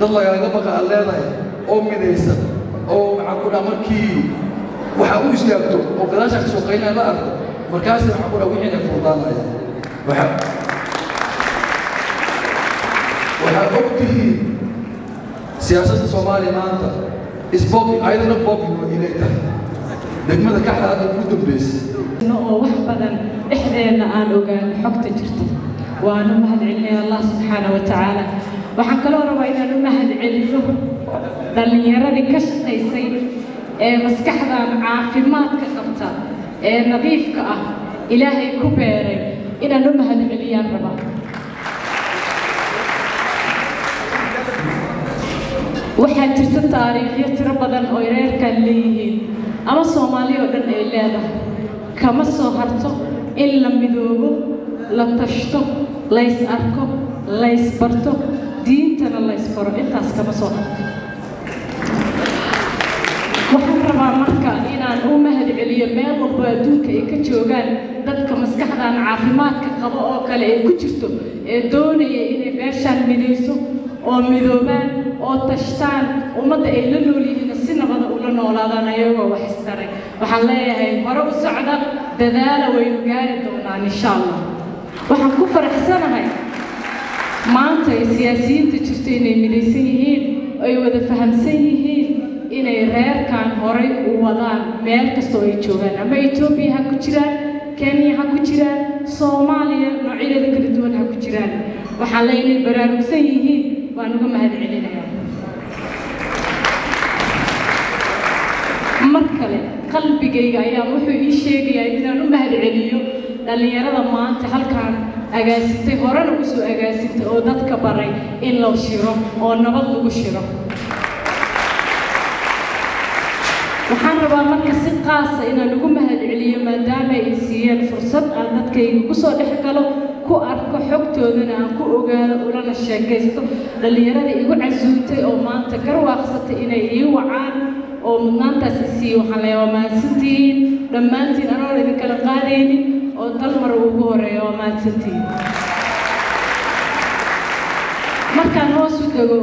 dad lagaaga baqa aad leedahay oo midaysan oo maxaa ku dhaha markii waxa u istaagto oo gadaashaa ka soo qaynaya la arko markaasi waxaa ku dhaha wixii ay fuudaanaya waxaad og tihiin siyaasadda soomaaliya maanta isbobi ayadana waa inay tahay. Degmada kaxda hadda ugu dambaysay oo wax badan dhexdeenna aan ogaan xogta jirta. Waanu mahad celinaya allah subxaana wa tacaala waxaan kaloo rabaa inaan u mahad celiyo dhallinyaradii ka shaqaysay ee maskaxdan caafimaadka qabta ee nadiifka ah ilaahay ku beeray inaan u mahad celiyaan rabaa waxaa jirta taariikhyo tiro badan oo reerkan leeyihiin. Ama soomaali oo dhan ay leedahay. Kama soo harto in la midoobo la tashto lays arko lays barto. Diintana lays faro intaas kama soo harto. Waxaan rabaa marka inaan u mahad celiyo meel walbo adduunka ay ka joogaan dadka maskaxdan caafimaadka qabo oo kale ee ku jirto ee doonaya inay beeshaan midayso oo midoobaan oo tashtaan ummadda ay la nool yihiin si nabada ula noolaadaan ayagoo wax istaray. Waxaan leeyahay hore u socda dadaala waynu gaari doonaan insha allah waxaan ku faraxsanahay maanta ay siyaasiyiinta jirto inay midaysan yihiin ay wada fahamsan yihiin inay reerkan horay u wadaan meel kastoo ay joogaan. Ama etoobiya ha ku jiraan kenya ha ku jiraan soomaaliya noocyadeeda kala duwan ha ku jiraan. Waxaan le inay baraarugsan yihiin waan uga mahad celinayaa mar kale qalbigayga ayaa wuxuu ii sheegayaa inaan u mahad celiyo dhallinyarada maanta halkaan agaasintay horena u soo agaasintay oo dadka baray in la shiro oo nabad lagu shiro waxaan rabaa marka si qaasa inaan ugu mahad celiyo maadaama ay siiyeen fursad aan dadkayga ku soo dhex galo ku arko xogtoodana aan ku ogaado ulana sheekaysto. Dhallinyarada igu casuuntay oo maanta garwaaqsatay inay ii wacaan oo mudnaantaas i siiyo waxaan leeyahay waa mahadsantihiin dhammaantiin anoon idinkala qaadaynin oo dal mar ugu horreeya waa mahadsantihiin markaan hoos u dego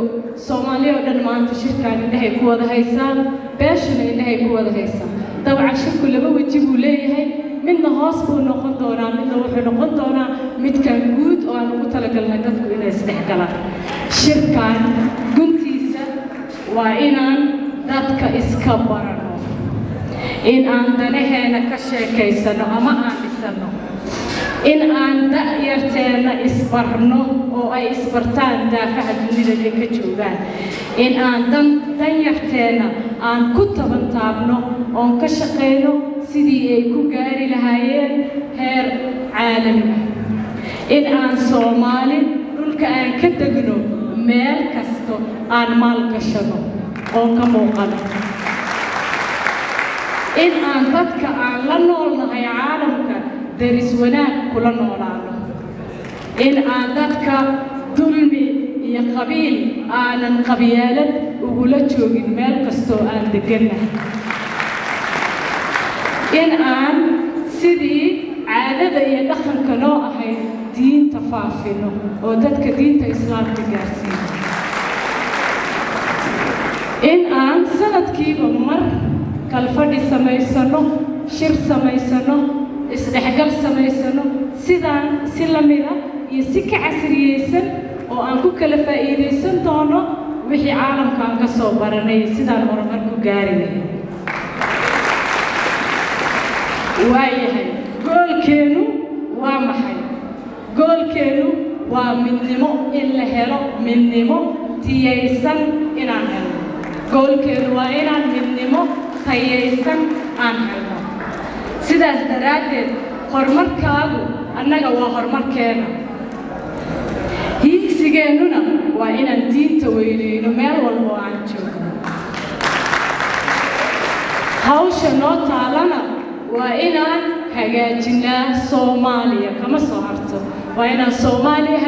soomaaliya oo dhan maanta shirkaan indhahay ku wada haysaan beeshana indhahay ku wada haysaan. Dabcan shirku laba weji buu leeyahay midna hoos buu noqon doonaa midna wuxuu noqon doonaa midkan guud oo aan ugu talagalnay dadku inay isdhex galaan. Shirkan guntiisa waa inaan dadka iska barano in aan danaheena ka sheekaysano ama aan dhisano in aan da'yarteenna isbarno oo ay isbartaan daafaha dunida ay ka joogaan in aan dan danyarteenna aan ku taban taabno oon ka shaqayno sidii ay ku gaari lahaayeen heer caalami. In aan soomaali dhulka aan ka degno meel kasto aan maalgashano oo ka muuqano in aan dadka aan la noolnahay caalamka daris wanaag kula noolaano. In aan dadka dulmi iyo qabiil aanan qabyaalad ugula joogin meel kastoo aan degannahay in aan sidii caadada iyo dhaqanka noo ahayd diinta faafino oo dadka diinta islaamka gaarsiino. In aan sanadkiiba mar kalfadhi samaysano shir samaysano isdhexgal samaysano sidaan si la mida iyo si ka casriyeysan oo aan ku kala faa'iidaysan doono wixii caalamkaan ka soo baranay sidaan horumar ku gaari lahayn waayahay goolkeennu waa maxay? Goolkeennu waa midnimo in la helo midnimo tiyaysan inaan helno. Goolkeennu waa inaan midnimo tayaysan aan helno. Sidaas daraaddeed horumarkaagu annaga waa horumarkeena hiigsigeennuna waa inaan diinta weyneyno meel walba oo aan joogno hawsha noo taalana waa inaan hagaajinnaa soomaaliya kama soo harto waa inaan soomaaliya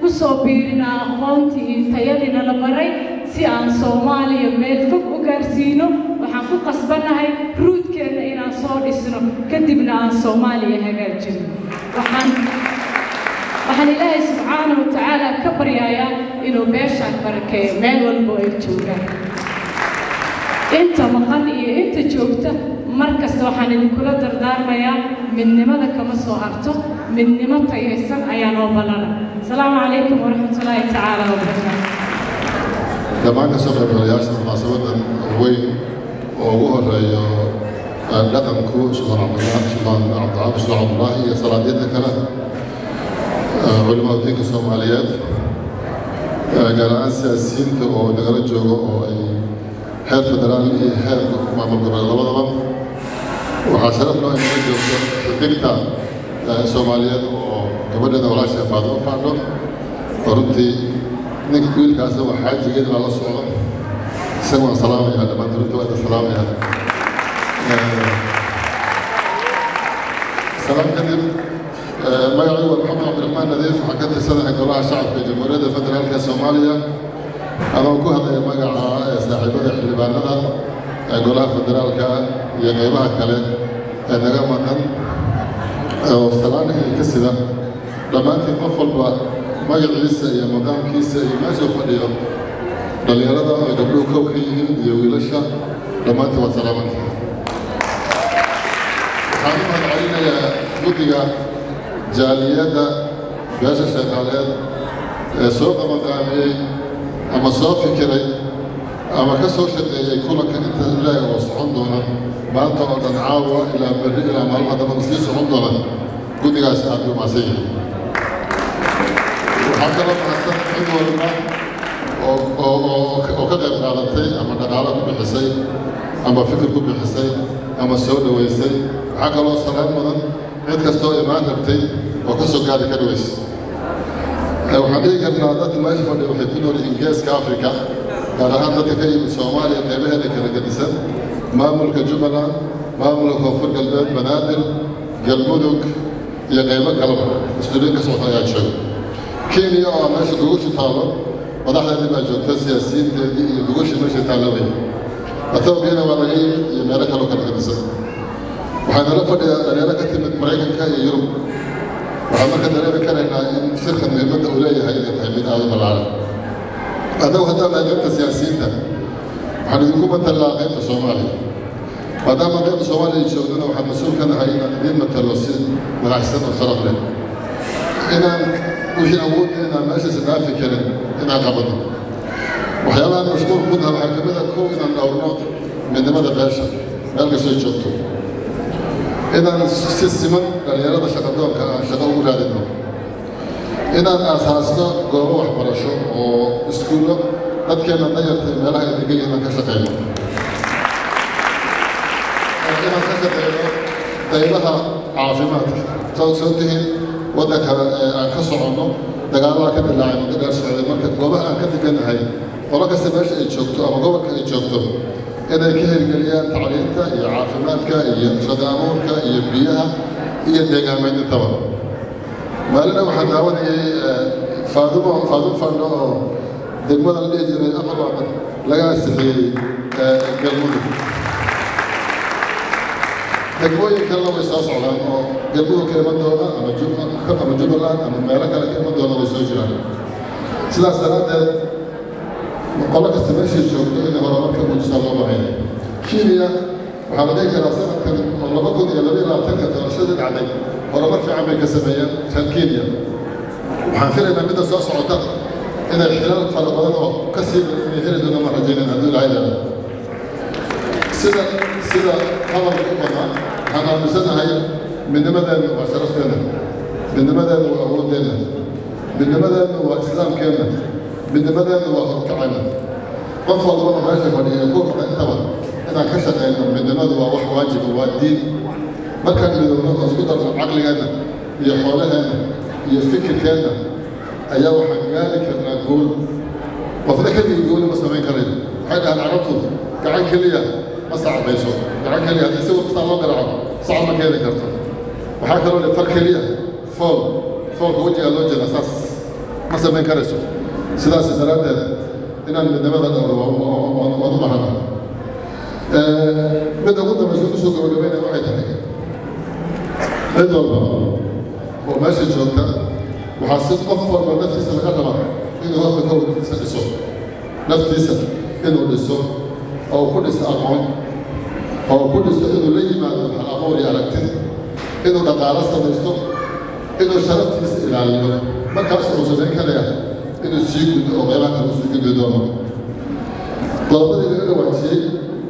ku soo biirinaa aqoontii tayadiina la maray si aan soomaaliya meel fog u gaarsiino waxaan ku qasbannahay ruudkeenna inaan soo dhisno kadibna aan soomaaliya hagaajino waxaan ilaahay subxaana wa tacaala ka baryayaa inuu beeshaan barakeeyo meel walbo ay joogaan. Inta maqan iyo inta joogta mar kasta waxaan idinkula dardaarmayaa midnimada kama soo harto midnimo tayaysan ayaa noo ballana. Asalaamu calaykum waraxmatullaahi tacaala wabarakaatu dhammaan ka soo qaybgalayaasha munaasabadan weyn oo ugu horeeyo dhaqanku sultaan cabdulaahi iyo salaadiyada kale culimada soomaaliyeed gaar ahaan siyaasiyiinta oo nagala jooga oo ay heer federaal iyo heer maamul goboleed labadaba waxaa sharaf loo inala joogto xubinta soomaaliyeed oo gabadheeda walaasha faadimo faadho oo runtii ninka wiilkaasa waa xaajigeeda baa la socda isaga waan salaamayaa dhammaan waa salaamayaa salaam kadib magacaygu waa maxamed cabdiraxmaan nadiif waxaan ka tirsanahay golaha shacabka jamhuuriyadda federaalka soomaaliya. Anoo ku hadlaya magaca saaxiibada xildhibaanada golaha federaalka iyo qaybaha kale ee naga maqan oo salaanahay ka sida. Dhammaantiin qof walba magaciisa iyo maqaamkiisa iyo meeshuu fadhiyo dhallinyarada oo gabdhuhu kow ka yihiin iyo wiilasha dhammaantiin waa salaamantii waxaan u mahadcelinayaa guddiga jaaliyadda beesha sheekaaleed ee soo qabanqaamiyey ama soo fikiray ama ka soo shaqeeyey kulanka inta ilaah oo socon doona maanta oo dhan caawa ilaa berri ilaa maalmaha dambana sii socon doona guddigaas aad u mahadsan yihiin waxaa kaloo mahadsan cid walba oo ka qayb qaadatay ama dhaqaalo ku bixisay ama fikir ku bixisay ama soo dhoweysay waxaa kaloo salaan mudan cid kastoo imaan rabtay oo ka soo gaari kari weyse waxaan dhihi karnaa dadka meesha fadhiya waxay ku nool yihiin geeska afrika gaar ahaan dadka ka yimid soomaaliya qeybaheeda kala gedisan maamulka jubbaland maamulka koonfur galbeed banaadir galmudug iyo qeybo kaleba mas'uuliyiin ka socda ayaa jooga. Kenya oo meesha gogoshu taallo madaxdeedii baa joogta siyaasiyiinteedii iyo gogoshii meesha taallabay ethoobiana waa laga yimid iyo meelo kaloo kala gedisan waxaa nala fadhiya dhalinyaro ka timid maraykanka iyo yurub. Waxaan marka dareemi karaynaa in shirka muhiimadda uu leeyahay inay tahay mid aad u ballaaran annagu haddaan qaybta siyaasiyiinta waxaan idinku matalaa qaybta soomaaliya. Maadaama qaybta soomaaliya joogdana waxaan mas'uul ka nahay inaan idiin matalo si wanaagsan oo sharaf leh. Inaan wixii awoodna inaan meeshaasi dhaafi karin inaan qabano. Waxyaabahan mashquul ku naha waxaa ka mid a kow inaan dhowrno midnimada beesha. Meel kastoo joogto inaan si siman dhallinyarada shaqadoonka aan shaqo ugu raadino inaan aasaasno goobo waxbarasho oo iskuullo dadkeenna dayarta ee meelaha ay degan yihiin aan ka shaqeyno inaan ka shaqeyno qaybaha caafimaadka saa soo tihiin waddanka aan ka soconno dagaalaha ka dilaacay muddo dheer socday marka goobaha aan ka degannahay qolo kasta meesha ay joogto ama gobolka ay joogto inay ka hirgeliyaan tacliinta iyo caafimaadka iyo shaqo abuurka iyo biyaha iyo deegaamaynintaba maalina waxaan daawanayay faadumo faadum fandho oo degmada la dhihi jiray afar baadan laga ansixiyey galmudug degmooyin kalena way soo socdaan oo galmudug ka iman doona ama jubbaland ama meelo kale ka iman doona way soo jiraan. Sidaas daraaddeed kasta meeshay joogto inay horumarka muujisaa loo baahaya kenya waxaa la dhihi karaa sanadkan laba kun iyo laba iyo labaatanka doorashadii dhacday horumar fiican bay ka sameeyeen reer kenya waxaan filaynaa midda soo socota inay xilal fara badan oo ka sii inay heli doona ma rajaynan hadduu ilaahay leedahay sida sida hadalka u badnaa waxaan aaminsanahay midnimadeenna waa sharafteena midnimadeenna waa awoodeenna midnimadeenna waa islaamkeenna midnimadeenna waa horkacayna qof walbana meesha fadhiya ku kala intaba inaan ka shaqeyno midnimadu waa wax waajiba waa diin markaan midowno oo isku darno caqligeenna iyo xoolaheenna iyo fikirkeenna ayaa waxaan gaari karnaa guul qofna keligii guuli ma samayn karayo waxay dhahaan carabtu gacan keliya ma sacbayso gacan keliya haddii si walbastaa loo garaaco sac ma keeni karto waxaa kaloo le far keliya fool foolka wejigaa loo jeeda saas ma samayn karayso sidaas daraaddeed inaan midnimada dhowro waan u bahana midda ugu dambaysa ku soo gabagabayna waxay tahay cid walba oo meesha joogta waxaa si qof walba naftiisa laga rabaa inuu horta kow naftiisa dhiso naftiisa inuu dhiso oo ku dhiso aqoon oo ku dhiso inuu la yimaado abuur iyo aragti inuu dhaqaalo samaysto inuu sharaftiisa ilaaliyo markaas uu samayn karaya inuu sii gudbo oo qeybaha kale u sii gudbi doono qodobadii laga dhawaajiyey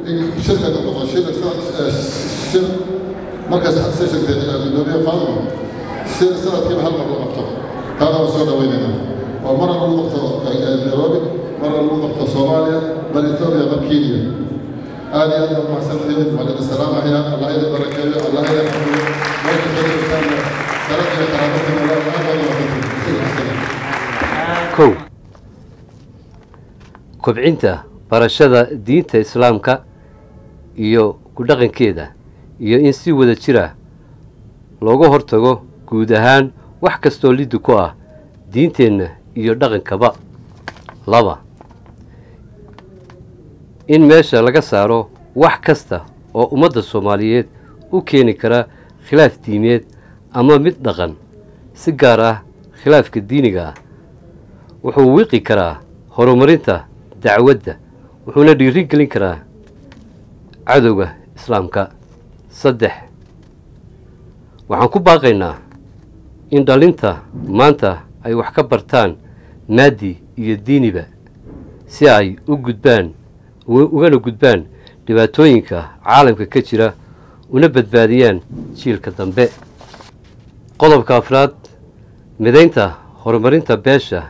in shirka noqdo shir shir markaas se sheegtay gudoomiye faadimo shir sanadkiiba hal mar la qabto taana waa soo dhaweynayna oo marna lagu qabto nairobi marna lagu qabto soomaaliya bal etoobiya bal kenya aad iyo aad baa mahadsantihiin waa idin salaamaya allah idin barakeeyo allah idin xafiyo kow. Kobcinta barashada diinta islaamka iyo ku dhaqankeeda iyo in si wada jira looga hortago guud ahaan wax kastoo liddi ku ah diinteenna iyo dhaqankaba. Laba in meesha laga saaro wax kasta oo ummadda soomaaliyeed u keeni kara khilaaf diimeed ama mid dhaqan si gaar ah khilaafka diiniga ah wuxuu wiiqi karaa horumarinta dacwadda wuxuuna dhiirin gelin karaa cadowga islaamka. Saddex waxaan ku baaqaynaa in dhalinta maanta ay wax ka bartaan maadi iyo diiniba si ay u gudbaan ugana gudbaan dhibaatooyinka caalamka ka jira una badbaadiyaan jiilka dambe. Qodobka afraad midaynta horumarinta beesha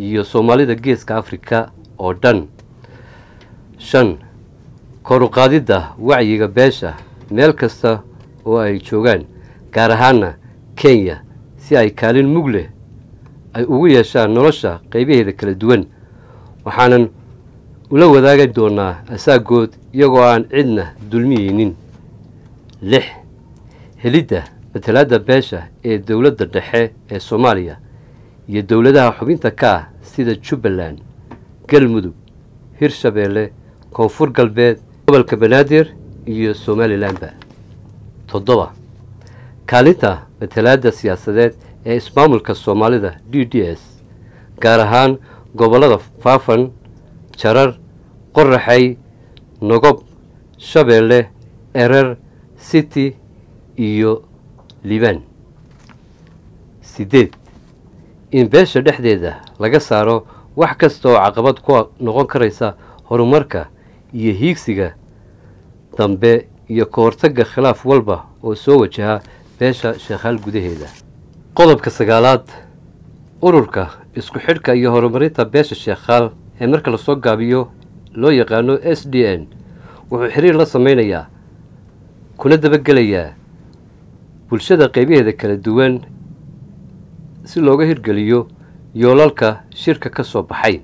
iyo soomaalida geeska afrika oo dhan. Shan kor u qaadidda wacyiga beesha meel kasta oo ay joogaan gaar ahaana kenya si ay kaalin mug leh ay ugu yeeshaan nolosha qaybaheeda kala duwan. Waxaanan ula wadaagi doonaa asaagood iyagoo aan cidna dulmiyeynin. Lix helidda matalaadda beesha ee dowladda dhexe ee soomaaliya iyo dowladaha xubinta ka ah sida jubbaland galmudug hirshabeelle koonfur galbeed gobolka banaadir iyo somalilanba toddoba. Kaalinta matalaadda siyaasadeed ee ismaamulka soomaalida d d s gaar ahaan gobollada faafan jarar qoraxay nogob shabeelle erer city iyo liibaan siddeed in beesha dhexdeeda laga saaro wax kasta oo caqabad ku noqon karaysa horumarka iyo hiigsiga dambe iyo ka hortagga khilaaf walba oo soo wajaha beesha sheekhaal gudaheeda. Qodobka sagaalaad ururka isku xidhka iyo horumarinta beesha sheekhaal ee marka la soo gaabiyo loo yaqaano s d n wuxuu xiriir la sameynayaa kuna dabagelayaa bulshada qeybaheeda kala duwan si looga hirgeliyo yoolalka shirka ka soo baxay.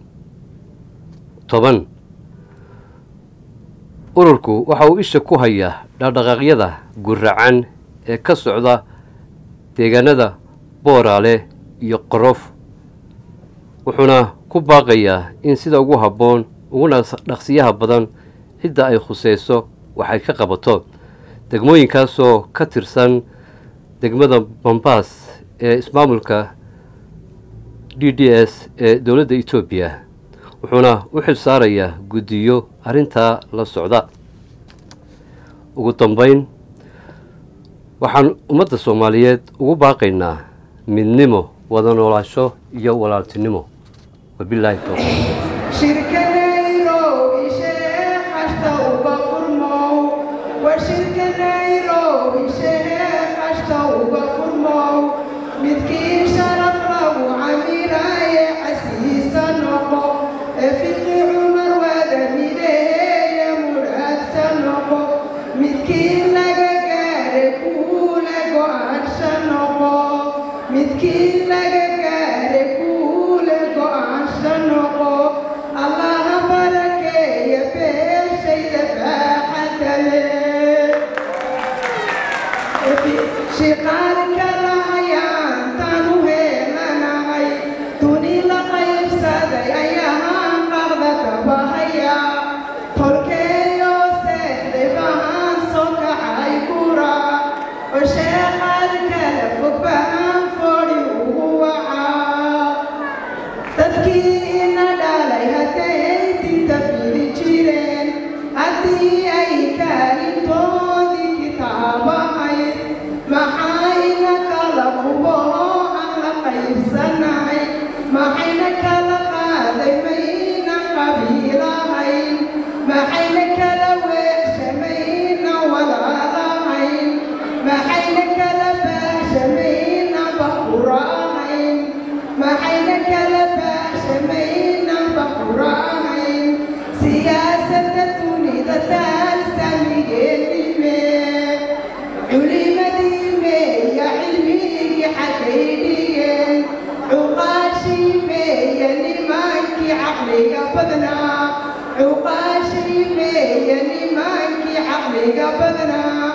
Toban. Ururku waxa uu isha ku hayaa dhaqdhaqaaqyada guracan ee ka socda deegaanada booraale iyo qorof wuxuuna ku baaqayaa in sida ugu habboon uguna dhaqsiyaha badan cidda ay khuseyso waxay ka qabato. Degmooyinkaasoo ka tirsan degmada bambaas ee ismaamulka d d s ee dowladda etoobiya wuxuuna u xil saarayaa guddiyo arrintaa la socda. Ugu dambeyn waxaan ummadda soomaaliyeed ugu baaqaynaa midnimo wada noolaasho iyo walaaltinimo. Wabilaahi towfiiq maxayna kala badnaa cuqaashii meeya nimankii caqliga badnaa